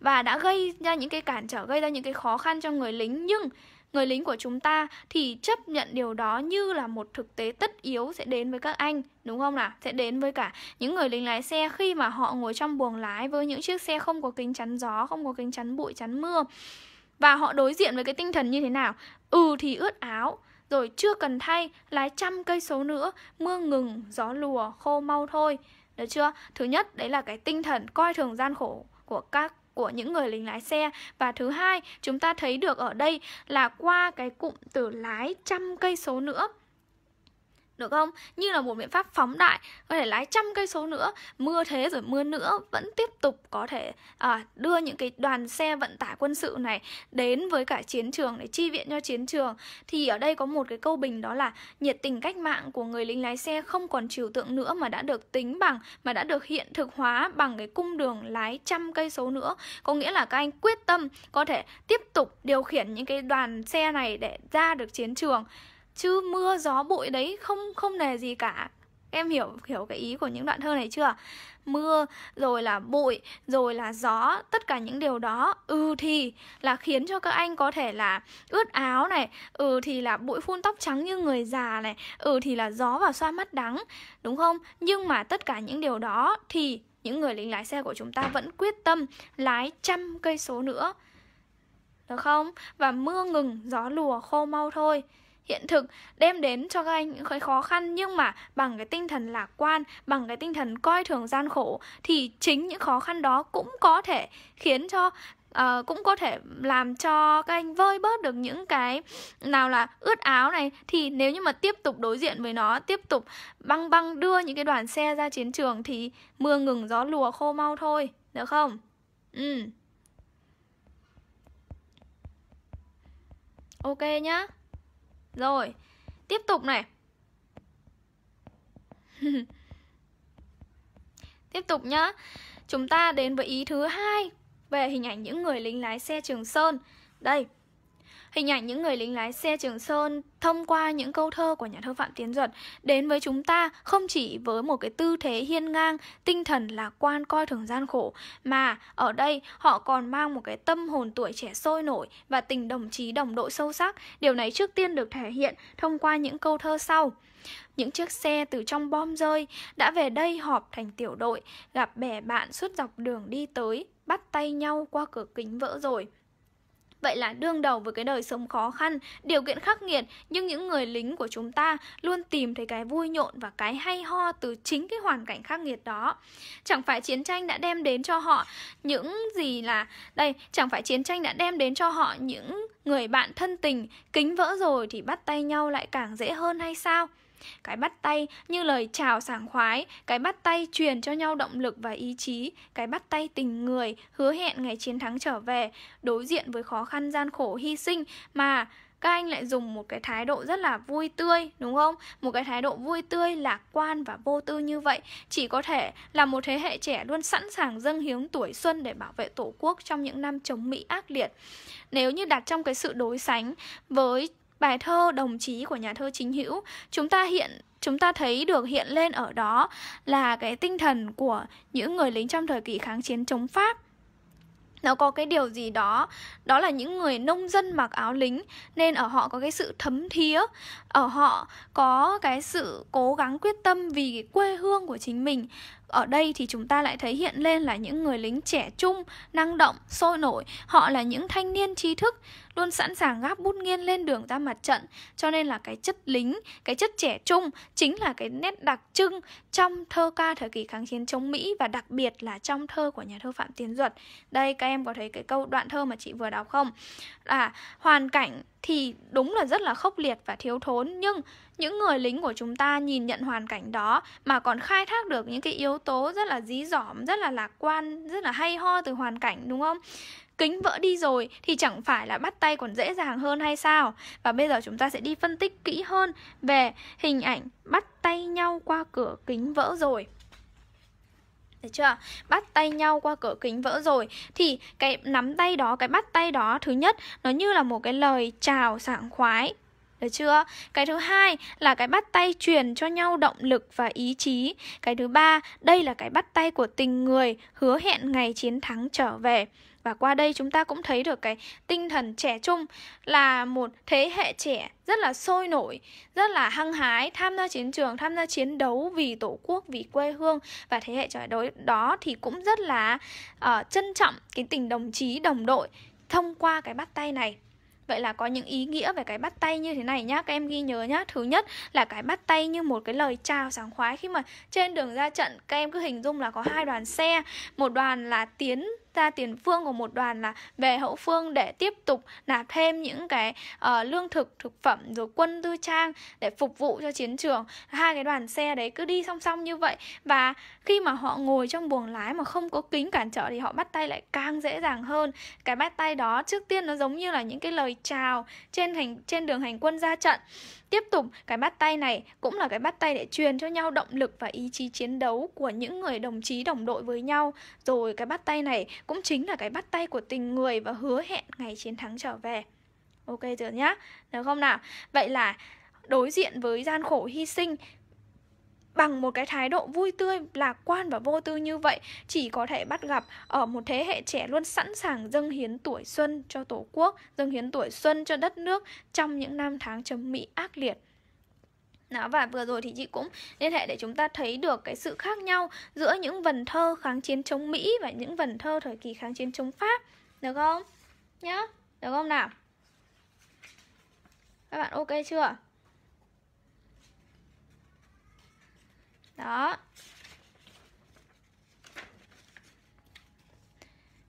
A: và đã gây ra những cái cản trở, gây ra những cái khó khăn cho người lính. Nhưng người lính của chúng ta thì chấp nhận điều đó như là một thực tế tất yếu sẽ đến với các anh, đúng không nào? Sẽ đến với cả những người lính lái xe khi mà họ ngồi trong buồng lái với những chiếc xe không có kính chắn gió, không có kính chắn bụi, chắn mưa. Và họ đối diện với cái tinh thần như thế nào? Ừ thì ướt áo, rồi chưa cần thay, lái trăm cây số nữa, mưa ngừng, gió lùa, khô mau thôi. Được chưa? Thứ nhất, đấy là cái tinh thần, coi thường gian khổ của các của những người lính lái xe. Và thứ hai, chúng ta thấy được ở đây là qua cái cụm từ lái trăm cây số nữa được không? Như là một biện pháp phóng đại Có thể lái trăm cây số nữa Mưa thế rồi mưa nữa Vẫn tiếp tục có thể à, đưa những cái đoàn xe vận tải quân sự này Đến với cả chiến trường để chi viện cho chiến trường. Thì ở đây có một cái câu bình đó là Nhiệt tình cách mạng của người lính lái xe không còn trừu tượng nữa Mà đã được tính bằng Mà đã được hiện thực hóa bằng cái cung đường lái trăm cây số nữa. Có nghĩa là các anh quyết tâm có thể tiếp tục điều khiển những cái đoàn xe này để ra được chiến trường chứ mưa gió bụi đấy không không nề gì cả em hiểu hiểu cái ý của những đoạn thơ này chưa mưa rồi là bụi rồi là gió tất cả những điều đó ừ thì là khiến cho các anh có thể là ướt áo này ừ thì là bụi phun tóc trắng như người già này ừ thì là gió vào xoa mắt đắng đúng không nhưng mà tất cả những điều đó thì những người lính lái xe của chúng ta vẫn quyết tâm lái trăm cây số nữa. Được không? Và mưa ngừng, gió lùa khô mau thôi hiện thực đem đến cho các anh những cái khó khăn. Nhưng mà bằng cái tinh thần lạc quan bằng cái tinh thần coi thường gian khổ thì chính những khó khăn đó cũng có thể khiến cho uh, cũng có thể làm cho các anh vơi bớt được những cái nào là ướt áo này. Thì nếu như mà tiếp tục đối diện với nó tiếp tục băng băng đưa những cái đoàn xe ra chiến trường thì mưa ngừng gió lùa khô mau thôi được không? Ừ. Ok nhá rồi, tiếp tục này. Tiếp tục nhá. Chúng ta đến với ý thứ hai Về hình ảnh những người lính lái xe Trường Sơn. Đây Hình ảnh những người lính lái xe Trường Sơn thông qua những câu thơ của nhà thơ Phạm Tiến Duật đến với chúng ta không chỉ với một cái tư thế hiên ngang, tinh thần lạc quan coi thường gian khổ, mà ở đây họ còn mang một cái tâm hồn tuổi trẻ sôi nổi và tình đồng chí đồng đội sâu sắc. Điều này trước tiên được thể hiện thông qua những câu thơ sau. Những chiếc xe từ trong bom rơi đã về đây họp thành tiểu đội, gặp bè bạn suốt dọc đường đi tới, bắt tay nhau qua cửa kính vỡ rồi. Vậy là đương đầu với cái đời sống khó khăn, điều kiện khắc nghiệt, nhưng những người lính của chúng ta luôn tìm thấy cái vui nhộn và cái hay ho từ chính cái hoàn cảnh khắc nghiệt đó. Chẳng phải chiến tranh đã đem đến cho họ những gì là đây, chẳng phải chiến tranh đã đem đến cho họ những người bạn thân tình, kính vỡ rồi thì bắt tay nhau lại càng dễ hơn hay sao? Cái bắt tay như lời chào sảng khoái, cái bắt tay truyền cho nhau động lực và ý chí, cái bắt tay tình người, hứa hẹn ngày chiến thắng trở về, đối diện với khó khăn gian khổ hy sinh mà các anh lại dùng một cái thái độ rất là vui tươi đúng không? Một cái thái độ vui tươi, lạc quan và vô tư như vậy chỉ có thể là một thế hệ trẻ luôn sẵn sàng dâng hiến tuổi xuân để bảo vệ tổ quốc trong những năm chống Mỹ ác liệt. Nếu như đặt trong cái sự đối sánh với bài thơ đồng chí của nhà thơ chính hữu, chúng ta hiện, chúng ta thấy được hiện lên ở đó là cái tinh thần của những người lính trong thời kỳ kháng chiến chống pháp. Nó có cái điều gì đó đó là những người nông dân mặc áo lính, nên ở họ có cái sự thấm thía, ở họ có cái sự cố gắng quyết tâm vì quê hương của chính mình ở đây thì chúng ta lại thấy hiện lên là những người lính trẻ trung, năng động, sôi nổi. Họ là những thanh niên trí thức, luôn sẵn sàng gáp bút nghiên lên đường ra mặt trận. Cho nên là cái chất lính, cái chất trẻ trung chính là cái nét đặc trưng trong thơ ca thời kỳ kháng chiến chống mỹ và đặc biệt là trong thơ của nhà thơ phạm tiến duật. Đây, các em có thấy cái câu đoạn thơ mà chị vừa đọc không? Là hoàn cảnh thì đúng là rất là khốc liệt và thiếu thốn nhưng những người lính của chúng ta nhìn nhận hoàn cảnh đó mà còn khai thác được những cái yếu tố rất là dí dỏm, rất là lạc quan, rất là hay ho từ hoàn cảnh đúng không? kính vỡ đi rồi thì chẳng phải là bắt tay còn dễ dàng hơn hay sao? Và bây giờ chúng ta sẽ đi phân tích kỹ hơn về hình ảnh bắt tay nhau qua cửa kính vỡ rồi. Được chưa? Bắt tay nhau qua cửa kính vỡ rồi Thì cái nắm tay đó, cái bắt tay đó Thứ nhất, nó như là một cái lời chào sảng khoái được chưa? Cái thứ hai là cái bắt tay truyền cho nhau động lực và ý chí. Cái thứ ba, đây là cái bắt tay của tình người hứa hẹn ngày chiến thắng trở về. Và qua đây chúng ta cũng thấy được cái tinh thần trẻ trung là một thế hệ trẻ rất là sôi nổi, rất là hăng hái tham gia chiến trường, tham gia chiến đấu vì tổ quốc, vì quê hương. Và thế hệ trẻ đối đó thì cũng rất là uh, trân trọng cái tình đồng chí, đồng đội thông qua cái bắt tay này. Vậy là có những ý nghĩa về cái bắt tay như thế này nhá. Các em ghi nhớ nhá. Thứ nhất là cái bắt tay như một cái lời chào sảng khoái. Khi mà trên đường ra trận Các em cứ hình dung là có hai đoàn xe. Một đoàn là tiến ra tiền phương của một đoàn là về hậu phương để tiếp tục nạp thêm những cái uh, lương thực thực phẩm rồi quân tư trang để phục vụ cho chiến trường. Hai cái đoàn xe đấy cứ đi song song như vậy và khi mà họ ngồi trong buồng lái mà không có kính cản trở thì họ bắt tay lại càng dễ dàng hơn. Cái bắt tay đó trước tiên nó giống như là những cái lời chào trên hành trên đường hành quân ra trận. Tiếp tục, cái bắt tay này cũng là cái bắt tay để truyền cho nhau động lực và ý chí chiến đấu của những người đồng chí đồng đội với nhau. Rồi cái bắt tay này cũng chính là cái bắt tay của tình người và hứa hẹn ngày chiến thắng trở về. Ok chưa nhá? Được không nào? Vậy là đối diện với gian khổ hy sinh bằng một cái thái độ vui tươi, lạc quan và vô tư như vậy chỉ có thể bắt gặp ở một thế hệ trẻ luôn sẵn sàng dâng hiến tuổi xuân cho Tổ quốc, dâng hiến tuổi xuân cho đất nước trong những năm tháng chấm Mỹ ác liệt đó, và vừa rồi thì chị cũng liên hệ để chúng ta thấy được cái sự khác nhau giữa những vần thơ kháng chiến chống Mỹ và những vần thơ thời kỳ kháng chiến chống Pháp. Được không? Nhá, được không nào? Các bạn ok chưa? Đó.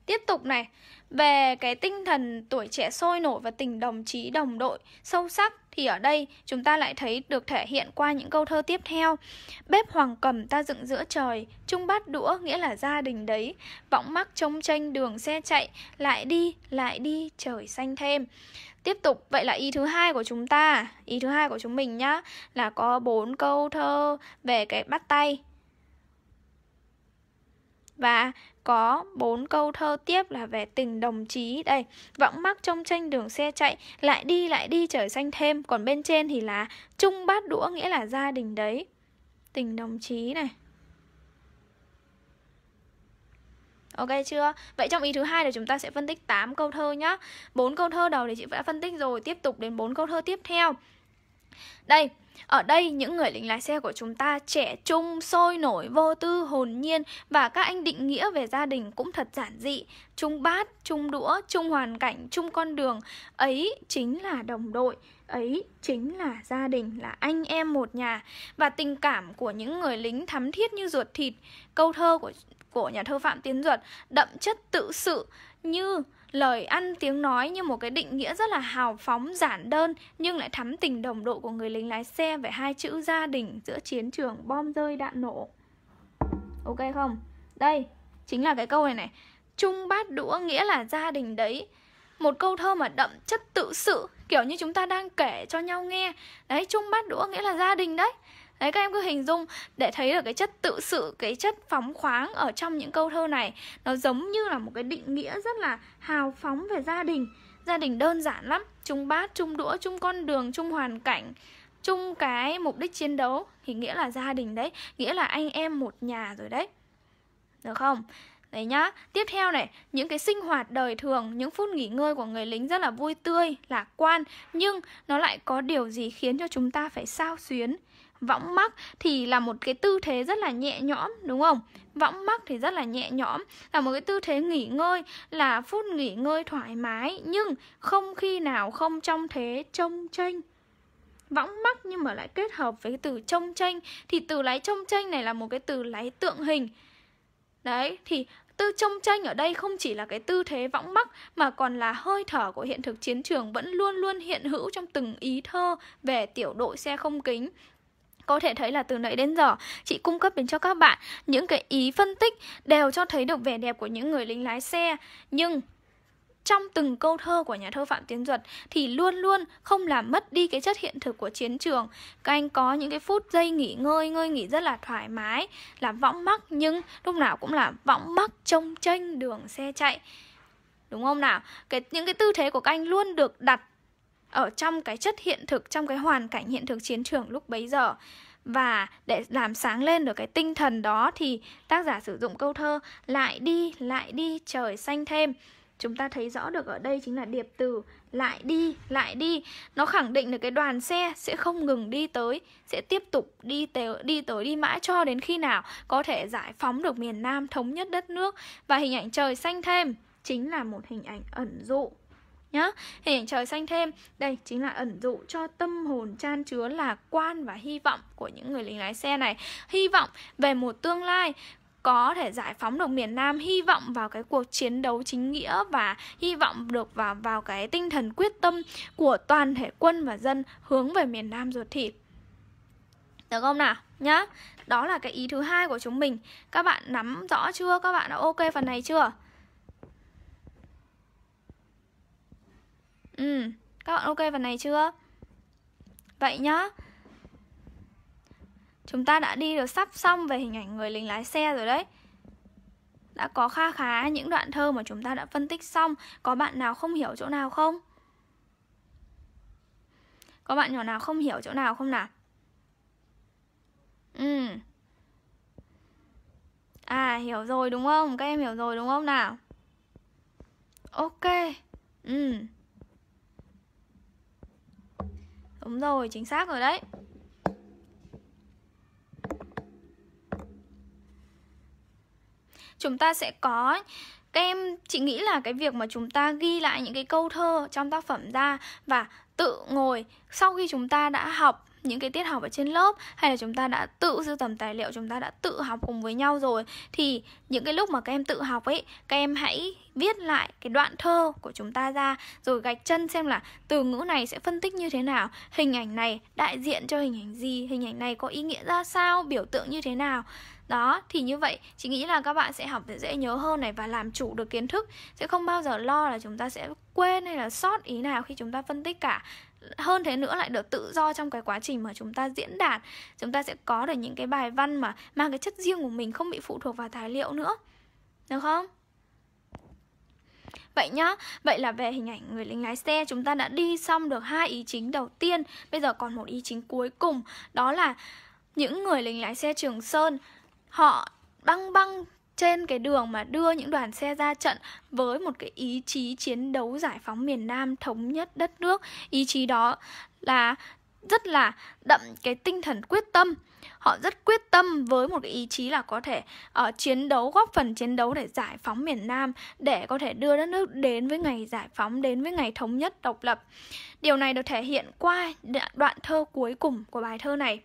A: Tiếp tục này, về cái tinh thần tuổi trẻ sôi nổi và tình đồng chí đồng đội sâu sắc thì ở đây chúng ta lại thấy được thể hiện qua những câu thơ tiếp theo. Bếp hoàng cầm ta dựng giữa trời, chung bát đũa nghĩa là gia đình đấy, võng mắc trông tranh đường xe chạy, lại đi, lại đi, trời xanh thêm. Tiếp tục, vậy là ý thứ hai của chúng ta, ý thứ hai của chúng mình nhá, là có bốn câu thơ về cái bắt tay. Và có bốn câu thơ tiếp là về tình đồng chí đây võng mắc trong tranh đường xe chạy lại đi lại đi trời xanh thêm còn bên trên thì là chung bát đũa nghĩa là gia đình đấy tình đồng chí này Ok chưa? Vậy trong ý thứ hai là chúng ta sẽ phân tích 8 câu thơ nhá. bốn câu thơ đầu thì chị đã phân tích rồi, tiếp tục đến bốn câu thơ tiếp theo. Đây, ở đây những người lính lái xe của chúng ta trẻ trung, sôi nổi, vô tư, hồn nhiên và các anh định nghĩa về gia đình cũng thật giản dị. Chung bát, chung đũa, chung hoàn cảnh, chung con đường. Ấy chính là đồng đội, ấy chính là gia đình, là anh em một nhà. Và tình cảm của những người lính thắm thiết như ruột thịt. Câu thơ của của nhà thơ Phạm Tiến Duật đậm chất tự sự như lời ăn tiếng nói như một cái định nghĩa rất là hào phóng, giản đơn, nhưng lại thắm tình đồng đội của người lính lái xe về hai chữ gia đình giữa chiến trường bom rơi đạn nổ. Ok không? Đây, chính là cái câu này này. Chung bát đũa nghĩa là gia đình đấy. Một câu thơ mà đậm chất tự sự, kiểu như chúng ta đang kể cho nhau nghe. Đấy chung bát đũa nghĩa là gia đình đấy. Đấy các em cứ hình dung để thấy được cái chất tự sự, cái chất phóng khoáng ở trong những câu thơ này. Nó giống như là một cái định nghĩa rất là hào phóng về gia đình. Gia đình đơn giản lắm, chung bát, chung đũa, chung con đường, chung hoàn cảnh chung cái mục đích chiến đấu. Thì nghĩa là gia đình đấy. Nghĩa là anh em một nhà rồi đấy. Được không? Đấy nhá. Tiếp theo này những cái sinh hoạt đời thường những phút nghỉ ngơi của người lính rất là vui tươi lạc quan. Nhưng nó lại có điều gì khiến cho chúng ta phải sao xuyến? Võng mắc thì là một cái tư thế rất là nhẹ nhõm, đúng không? Võng mắc thì rất là nhẹ nhõm, Là một cái tư thế nghỉ ngơi, Là phút nghỉ ngơi thoải mái, Nhưng không khi nào không trong thế trông tranh Võng mắc nhưng mà lại kết hợp với cái từ trông tranh Thì từ lái trông tranh này là một cái từ lái tượng hình. Đấy, thì tư trông tranh ở đây không chỉ là cái tư thế võng mắc, mà còn là hơi thở của hiện thực chiến trường vẫn luôn luôn hiện hữu trong từng ý thơ về tiểu đội xe không kính có thể thấy là từ nãy đến giờ chị cung cấp đến cho các bạn những cái ý phân tích đều cho thấy được vẻ đẹp của những người lính lái xe. Nhưng trong từng câu thơ của nhà thơ Phạm Tiến Duật thì luôn luôn không làm mất đi cái chất hiện thực của chiến trường. Các anh có những cái phút giây nghỉ ngơi, ngơi nghỉ rất là thoải mái, là võng mắc nhưng lúc nào cũng là võng mắc trông tranh đường xe chạy. Đúng không nào? Cái những cái tư thế của các anh luôn được đặt ở trong cái chất hiện thực, trong cái hoàn cảnh hiện thực chiến trường lúc bấy giờ. Và để làm sáng lên được cái tinh thần đó thì tác giả sử dụng câu thơ lại đi lại đi, trời xanh thêm chúng ta thấy rõ được ở đây chính là điệp từ lại đi lại đi nó khẳng định được cái đoàn xe sẽ không ngừng đi tới, sẽ tiếp tục đi tới đi tới, đi mãi cho đến khi nào có thể giải phóng được miền Nam, thống nhất đất nước. Và hình ảnh trời xanh thêm chính là một hình ảnh ẩn dụ nhá. Hình ảnh trời xanh thêm. Đây chính là ẩn dụ cho tâm hồn chan chứa lạc quan và hy vọng của những người lính lái xe này. Hy vọng về một tương lai có thể giải phóng được miền Nam. Hy vọng vào cái cuộc chiến đấu chính nghĩa và hy vọng được vào vào cái tinh thần quyết tâm của toàn thể quân và dân hướng về miền Nam ruột thịt. Được không nào? Nhá. Đó là cái ý thứ hai của chúng mình. Các bạn nắm rõ chưa? Các bạn đã ok phần này chưa? Ừ, các bạn ok phần này chưa? Vậy nhá Chúng ta đã đi được sắp xong về hình ảnh người lính lái xe rồi đấy Đã có kha khá những đoạn thơ mà chúng ta đã phân tích xong Có bạn nào không hiểu chỗ nào không? Có bạn nhỏ nào không hiểu chỗ nào không nào? Ừ À hiểu rồi đúng không? Các em hiểu rồi đúng không nào? Ok Ừ Đúng rồi, chính xác rồi đấy. Chúng ta sẽ có các em chị nghĩ là cái việc mà chúng ta ghi lại những cái câu thơ trong tác phẩm ra và tự ngồi sau khi chúng ta đã học những cái tiết học ở trên lớp hay là chúng ta đã tự sưu tầm tài liệu, chúng ta đã tự học cùng với nhau rồi, thì những cái lúc mà các em tự học ấy, các em hãy viết lại cái đoạn thơ của chúng ta ra, rồi gạch chân xem là từ ngữ này sẽ phân tích như thế nào, hình ảnh này đại diện cho hình ảnh gì, hình ảnh này có ý nghĩa ra sao, biểu tượng như thế nào. Đó, thì như vậy, chị nghĩ là các bạn sẽ học dễ nhớ hơn này và làm chủ được kiến thức, sẽ không bao giờ lo là chúng ta sẽ quên hay là sót ý nào khi chúng ta phân tích cả hơn thế nữa lại được tự do trong cái quá trình mà chúng ta diễn đạt. Chúng ta sẽ có được những cái bài văn mà mang cái chất riêng của mình không bị phụ thuộc vào tài liệu nữa. Được không? Vậy nhá, vậy là về hình ảnh người lính lái xe chúng ta đã đi xong được hai ý chính đầu tiên. Bây giờ còn một ý chính cuối cùng Đó là những người lính lái xe Trường Sơn Họ băng băng trên cái đường mà đưa những đoàn xe ra trận với một cái ý chí chiến đấu giải phóng miền Nam thống nhất đất nước. Ý chí đó là rất là đậm cái tinh thần quyết tâm. Họ rất quyết tâm với một cái ý chí là có thể uh, chiến đấu góp phần chiến đấu để giải phóng miền Nam để có thể đưa đất nước đến với ngày giải phóng đến với ngày thống nhất độc lập. Điều này được thể hiện qua đoạn thơ cuối cùng của bài thơ này.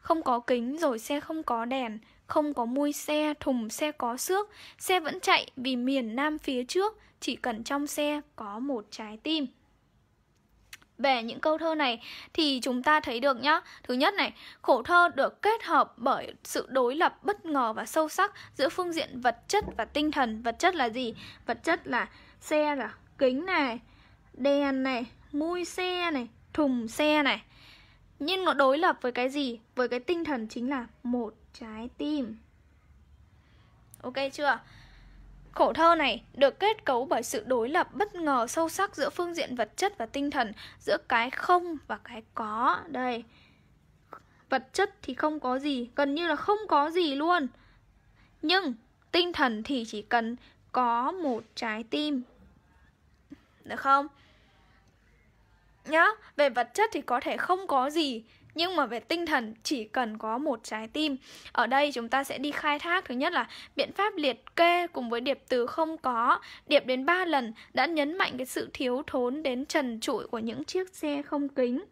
A: Không có kính rồi xe không có đèn không có mui xe, thùng xe có xước, xe vẫn chạy vì miền Nam phía trước, chỉ cần trong xe có một trái tim. Về những câu thơ này thì chúng ta thấy được nhá Thứ nhất này, khổ thơ được kết hợp bởi sự đối lập bất ngờ và sâu sắc giữa phương diện vật chất và tinh thần Vật chất là gì? Vật chất là xe là kính này, đèn này, mui xe này, thùng xe này Nhưng nó đối lập với cái gì? Với cái tinh thần chính là một trái tim Ok chưa? Khổ thơ này được kết cấu bởi sự đối lập bất ngờ sâu sắc giữa phương diện vật chất và tinh thần, giữa cái không và cái có. Đây. Vật chất thì không có gì, gần như là không có gì luôn. Nhưng tinh thần thì chỉ cần có một trái tim. Được không? Nhá, về vật chất thì có thể không có gì nhưng mà về tinh thần chỉ cần có một trái tim Ở đây chúng ta sẽ đi khai thác Thứ nhất là biện pháp liệt kê cùng với điệp từ không có Điệp đến 3 lần đã nhấn mạnh cái sự thiếu thốn đến trần trụi của những chiếc xe không kính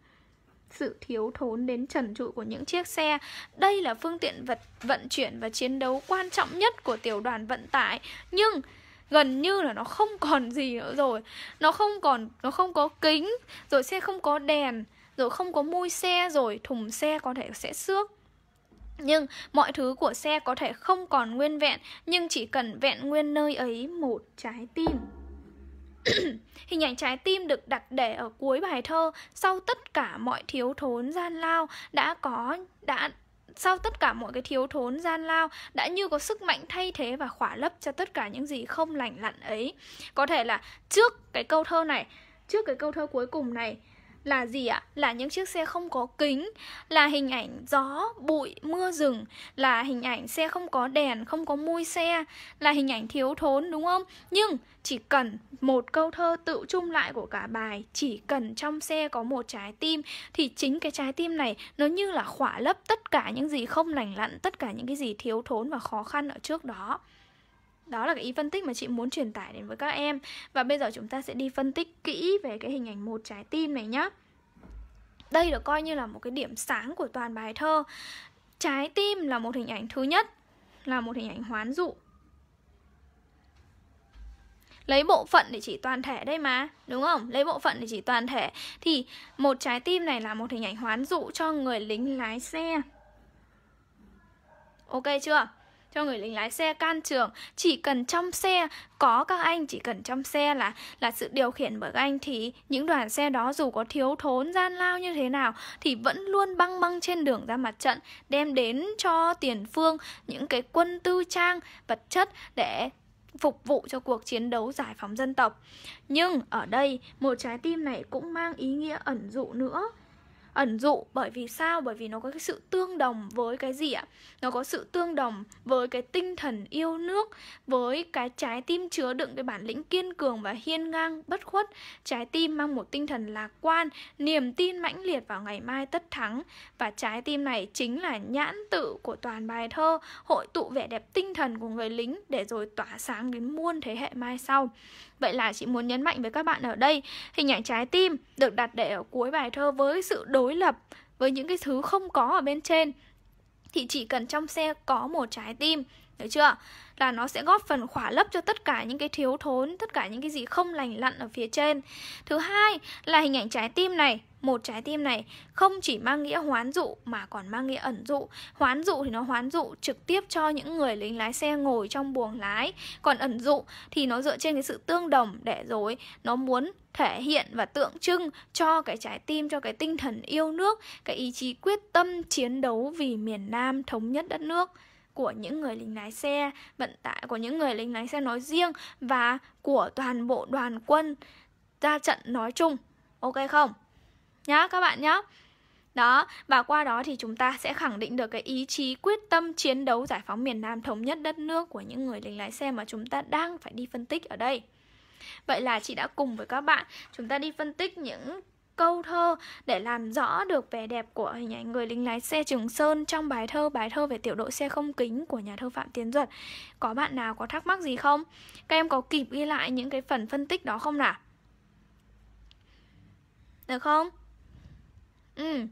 A: sự thiếu thốn đến trần trụi của những chiếc xe. Đây là phương tiện vật vận chuyển và chiến đấu quan trọng nhất của tiểu đoàn vận tải. Nhưng gần như là nó không còn gì nữa rồi. Nó không còn nó không có kính, rồi xe không có đèn, rồi không có mui xe rồi thùng xe có thể sẽ xước. Nhưng mọi thứ của xe có thể không còn nguyên vẹn, nhưng chỉ cần vẹn nguyên nơi ấy một trái tim. Hình ảnh trái tim được đặt để ở cuối bài thơ. Sau tất cả mọi thiếu thốn gian lao Đã có, đã, sau tất cả mọi cái thiếu thốn gian lao đã như có sức mạnh thay thế và khỏa lấp cho tất cả những gì không lành lặn ấy. Có thể là trước cái câu thơ này, trước cái câu thơ cuối cùng này là gì ạ? Là những chiếc xe không có kính, là hình ảnh gió, bụi, mưa rừng, là hình ảnh xe không có đèn, không có mui xe, là hình ảnh thiếu thốn đúng không? Nhưng chỉ cần một câu thơ tự chung lại của cả bài, chỉ cần trong xe có một trái tim thì chính cái trái tim này nó như là khỏa lấp tất cả những gì không lành lặn, tất cả những cái gì thiếu thốn và khó khăn ở trước đó. Đó là cái ý phân tích mà chị muốn truyền tải đến với các em. Và bây giờ chúng ta sẽ đi phân tích kỹ về cái hình ảnh một trái tim này nhá. Đây được coi như là một cái điểm sáng của toàn bài thơ. Trái tim là một hình ảnh thứ nhất, Là một hình ảnh hoán dụ. Lấy bộ phận để chỉ toàn thể đây mà, Đúng không? Lấy bộ phận để chỉ toàn thể. Thì một trái tim này là một hình ảnh hoán dụ cho người lính lái xe. Ok chưa? Cho người lính lái xe can trường chỉ cần trong xe, có các anh, chỉ cần trong xe là là sự điều khiển bởi các anh, thì những đoàn xe đó dù có thiếu thốn, gian lao như thế nào, thì vẫn luôn băng băng trên đường ra mặt trận, đem đến cho tiền phương những cái quân tư trang, vật chất để phục vụ cho cuộc chiến đấu giải phóng dân tộc. Nhưng ở đây, một trái tim này cũng mang ý nghĩa ẩn dụ nữa ẩn dụ. Bởi vì sao? Bởi vì nó có cái sự tương đồng với cái gì ạ? Nó có sự tương đồng với cái tinh thần yêu nước, với cái trái tim chứa đựng cái bản lĩnh kiên cường và hiên ngang, bất khuất. Trái tim mang một tinh thần lạc quan, niềm tin mãnh liệt vào ngày mai tất thắng. Và trái tim này chính là nhãn tự của toàn bài thơ, hội tụ vẻ đẹp tinh thần của người lính để rồi tỏa sáng đến muôn thế hệ mai sau. Vậy là chị muốn nhấn mạnh với các bạn ở đây, Hình ảnh trái tim được đặt để ở cuối bài thơ với sự đối lập Với những cái thứ không có ở bên trên. Thì chỉ cần trong xe có một trái tim được chưa? Là nó sẽ góp phần khỏa lấp cho tất cả những cái thiếu thốn Tất cả những cái gì không lành lặn ở phía trên Thứ hai là hình ảnh trái tim này một trái tim này không chỉ mang nghĩa hoán dụ mà còn mang nghĩa ẩn dụ. Hoán dụ thì nó hoán dụ trực tiếp cho những người lính lái xe ngồi trong buồng lái. Còn ẩn dụ thì nó dựa trên cái sự tương đồng để rồi nó muốn thể hiện và tượng trưng cho cái trái tim, cho cái tinh thần yêu nước, cái ý chí quyết tâm chiến đấu vì miền Nam thống nhất đất nước của những người lính lái xe vận tải của những người lính lái xe nói riêng và của toàn bộ đoàn quân ra trận nói chung. Ok không? nhá các bạn nhá. Đó, và qua đó thì chúng ta sẽ khẳng định được cái ý chí quyết tâm chiến đấu giải phóng miền Nam thống nhất đất nước của những người lính lái xe mà chúng ta đang phải đi phân tích ở đây. Vậy là chị đã cùng với các bạn chúng ta đi phân tích những câu thơ để làm rõ được vẻ đẹp của hình ảnh người lính lái xe Trường Sơn trong bài thơ bài thơ về tiểu đội xe không kính của nhà thơ Phạm Tiến Duật. Có bạn nào có thắc mắc gì không? Các em có kịp ghi lại những cái phần phân tích đó không nào? Được không? Ừ.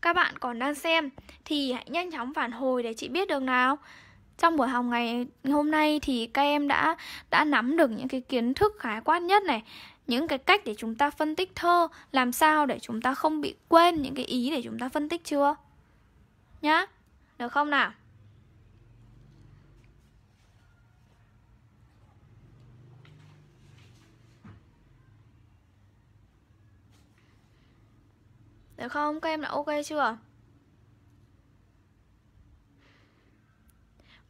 A: Các bạn còn đang xem thì hãy nhanh chóng phản hồi để chị biết được nào. Trong buổi học ngày hôm nay thì các em đã đã nắm được những cái kiến thức khái quát nhất này, những cái cách để chúng ta phân tích thơ, làm sao để chúng ta không bị quên những cái ý để chúng ta phân tích chưa? Nhá. Được không nào? Được không? Các em đã ok chưa?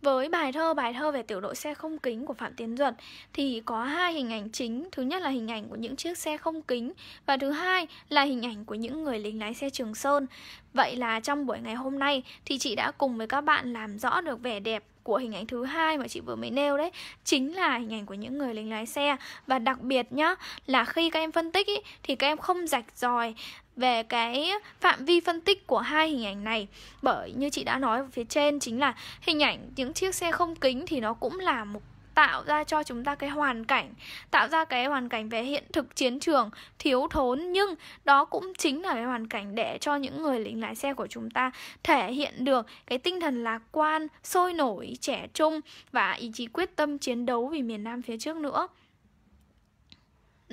A: Với bài thơ bài thơ về tiểu đội xe không kính của Phạm Tiến Duật thì có hai hình ảnh chính, thứ nhất là hình ảnh của những chiếc xe không kính và thứ hai là hình ảnh của những người lính lái xe Trường Sơn. Vậy là trong buổi ngày hôm nay thì chị đã cùng với các bạn làm rõ được vẻ đẹp của hình ảnh thứ hai mà chị vừa mới nêu đấy chính là hình ảnh của những người lính lái xe và đặc biệt nhá là khi các em phân tích ý, thì các em không rạch ròi về cái phạm vi phân tích của hai hình ảnh này. Bởi như chị đã nói ở phía trên chính là hình ảnh những chiếc xe không kính thì nó cũng là một, tạo ra cho chúng ta cái hoàn cảnh, tạo ra cái hoàn cảnh về hiện thực chiến trường thiếu thốn. Nhưng đó cũng chính là cái hoàn cảnh để cho những người lính lái xe của chúng ta thể hiện được cái tinh thần lạc quan, sôi nổi, trẻ trung và ý chí quyết tâm chiến đấu vì miền Nam phía trước nữa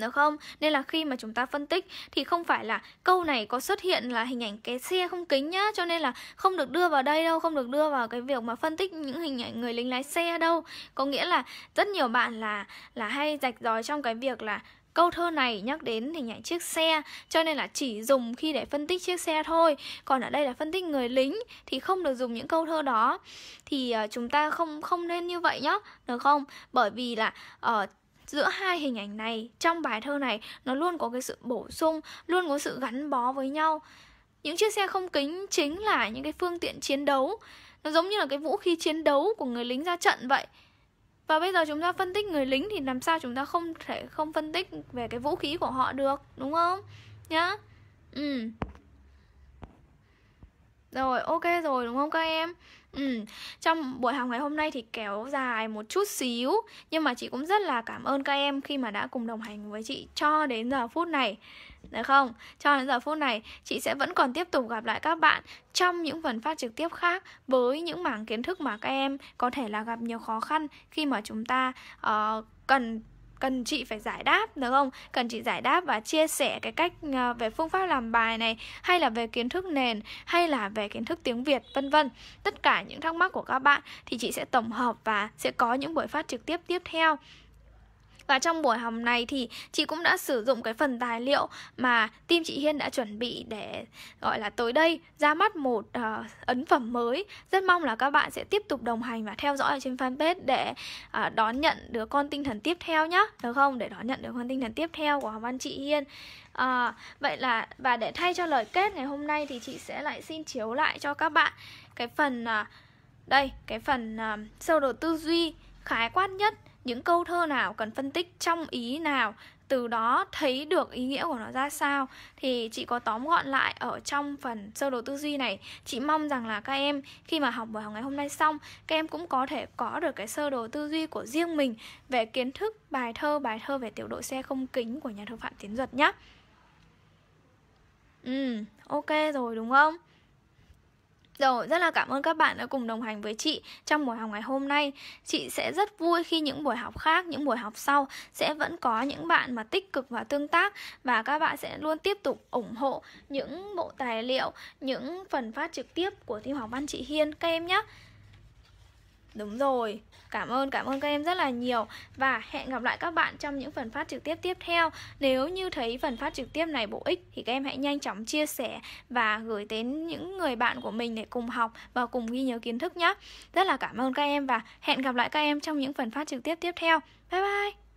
A: được không? Nên là khi mà chúng ta phân tích thì không phải là câu này có xuất hiện là hình ảnh cái xe không kính nhá Cho nên là không được đưa vào đây đâu, không được đưa vào cái việc mà phân tích những hình ảnh người lính lái xe đâu Có nghĩa là rất nhiều bạn là là hay rạch ròi trong cái việc là Câu thơ này nhắc đến hình ảnh chiếc xe Cho nên là chỉ dùng khi để phân tích chiếc xe thôi Còn ở đây là phân tích người lính Thì không được dùng những câu thơ đó Thì uh, chúng ta không không nên như vậy nhá Được không? Bởi vì là uh, giữa hai hình ảnh này. Trong bài thơ này, nó luôn có cái sự bổ sung, luôn có sự gắn bó với nhau. Những chiếc xe không kính chính là những cái phương tiện chiến đấu. Nó giống như là cái vũ khí chiến đấu của người lính ra trận vậy. Và bây giờ chúng ta phân tích người lính thì làm sao chúng ta không thể không phân tích về cái vũ khí của họ được, đúng không? Nhá. Ừ. Rồi, ok rồi, đúng không các em? Ừ, trong buổi học ngày hôm nay thì kéo dài một chút xíu Nhưng mà chị cũng rất là cảm ơn các em khi mà đã cùng đồng hành với chị cho đến giờ phút này Được không? Cho đến giờ phút này chị sẽ vẫn còn tiếp tục gặp lại các bạn trong những phần phát trực tiếp khác Với những mảng kiến thức mà các em có thể là gặp nhiều khó khăn khi mà chúng ta uh, cần cần chị phải giải đáp, được không? Cần chị giải đáp và chia sẻ cái cách ờ, về phương pháp làm bài này, hay là về kiến thức nền, hay là về kiến thức tiếng Việt, vân vân. Tất cả những thắc mắc của các bạn thì chị sẽ tổng hợp và sẽ có những buổi phát trực tiếp tiếp theo. Và trong buổi học này thì chị cũng đã sử dụng cái phần tài liệu mà team chị Hiên đã chuẩn bị để gọi là tới đây ra mắt một uh, ấn phẩm mới. Rất mong là các bạn sẽ tiếp tục đồng hành và theo dõi ở trên fanpage để uh, đón nhận đứa con tinh thần tiếp theo nhá, được không? Để đón nhận đứa con tinh thần tiếp theo của học văn chị Hiên. À, vậy là và để thay cho lời kết ngày hôm nay thì chị sẽ lại xin chiếu lại cho các bạn cái phần đây, cái phần uh, sơ đồ tư duy khái quát nhất những câu thơ nào cần phân tích trong ý nào, từ đó thấy được ý nghĩa của nó ra sao? Thì chị có tóm gọn lại ở trong phần sơ đồ tư duy này. Chị mong rằng là các em khi mà học buổi học ngày hôm nay xong, các em cũng có thể có được cái sơ đồ tư duy của riêng mình về kiến thức, bài thơ bài thơ về tiểu đội xe không kính của nhà thơ phạm tiến duật nhé ừ ok rồi, đúng không? Rồi, rất là cảm ơn các bạn đã cùng đồng hành với chị trong buổi học ngày hôm nay. Chị sẽ rất vui khi những buổi học khác, những buổi học sau sẽ vẫn có những bạn mà tích cực và tương tác và các bạn sẽ luôn tiếp tục ủng hộ những bộ tài liệu, những phần phát trực tiếp của thi học văn chị Hiên các em nhé. Đúng rồi, cảm ơn, cảm ơn các em rất là nhiều. Và hẹn gặp lại các bạn trong những phần phát trực tiếp tiếp theo. Nếu như thấy phần phát trực tiếp này bổ ích Thì các em hãy nhanh chóng chia sẻ Và gửi đến những người bạn của mình để cùng học Và cùng ghi nhớ kiến thức nhé Rất là cảm ơn các em và hẹn gặp lại các em trong những phần phát trực tiếp tiếp theo. Bye bye!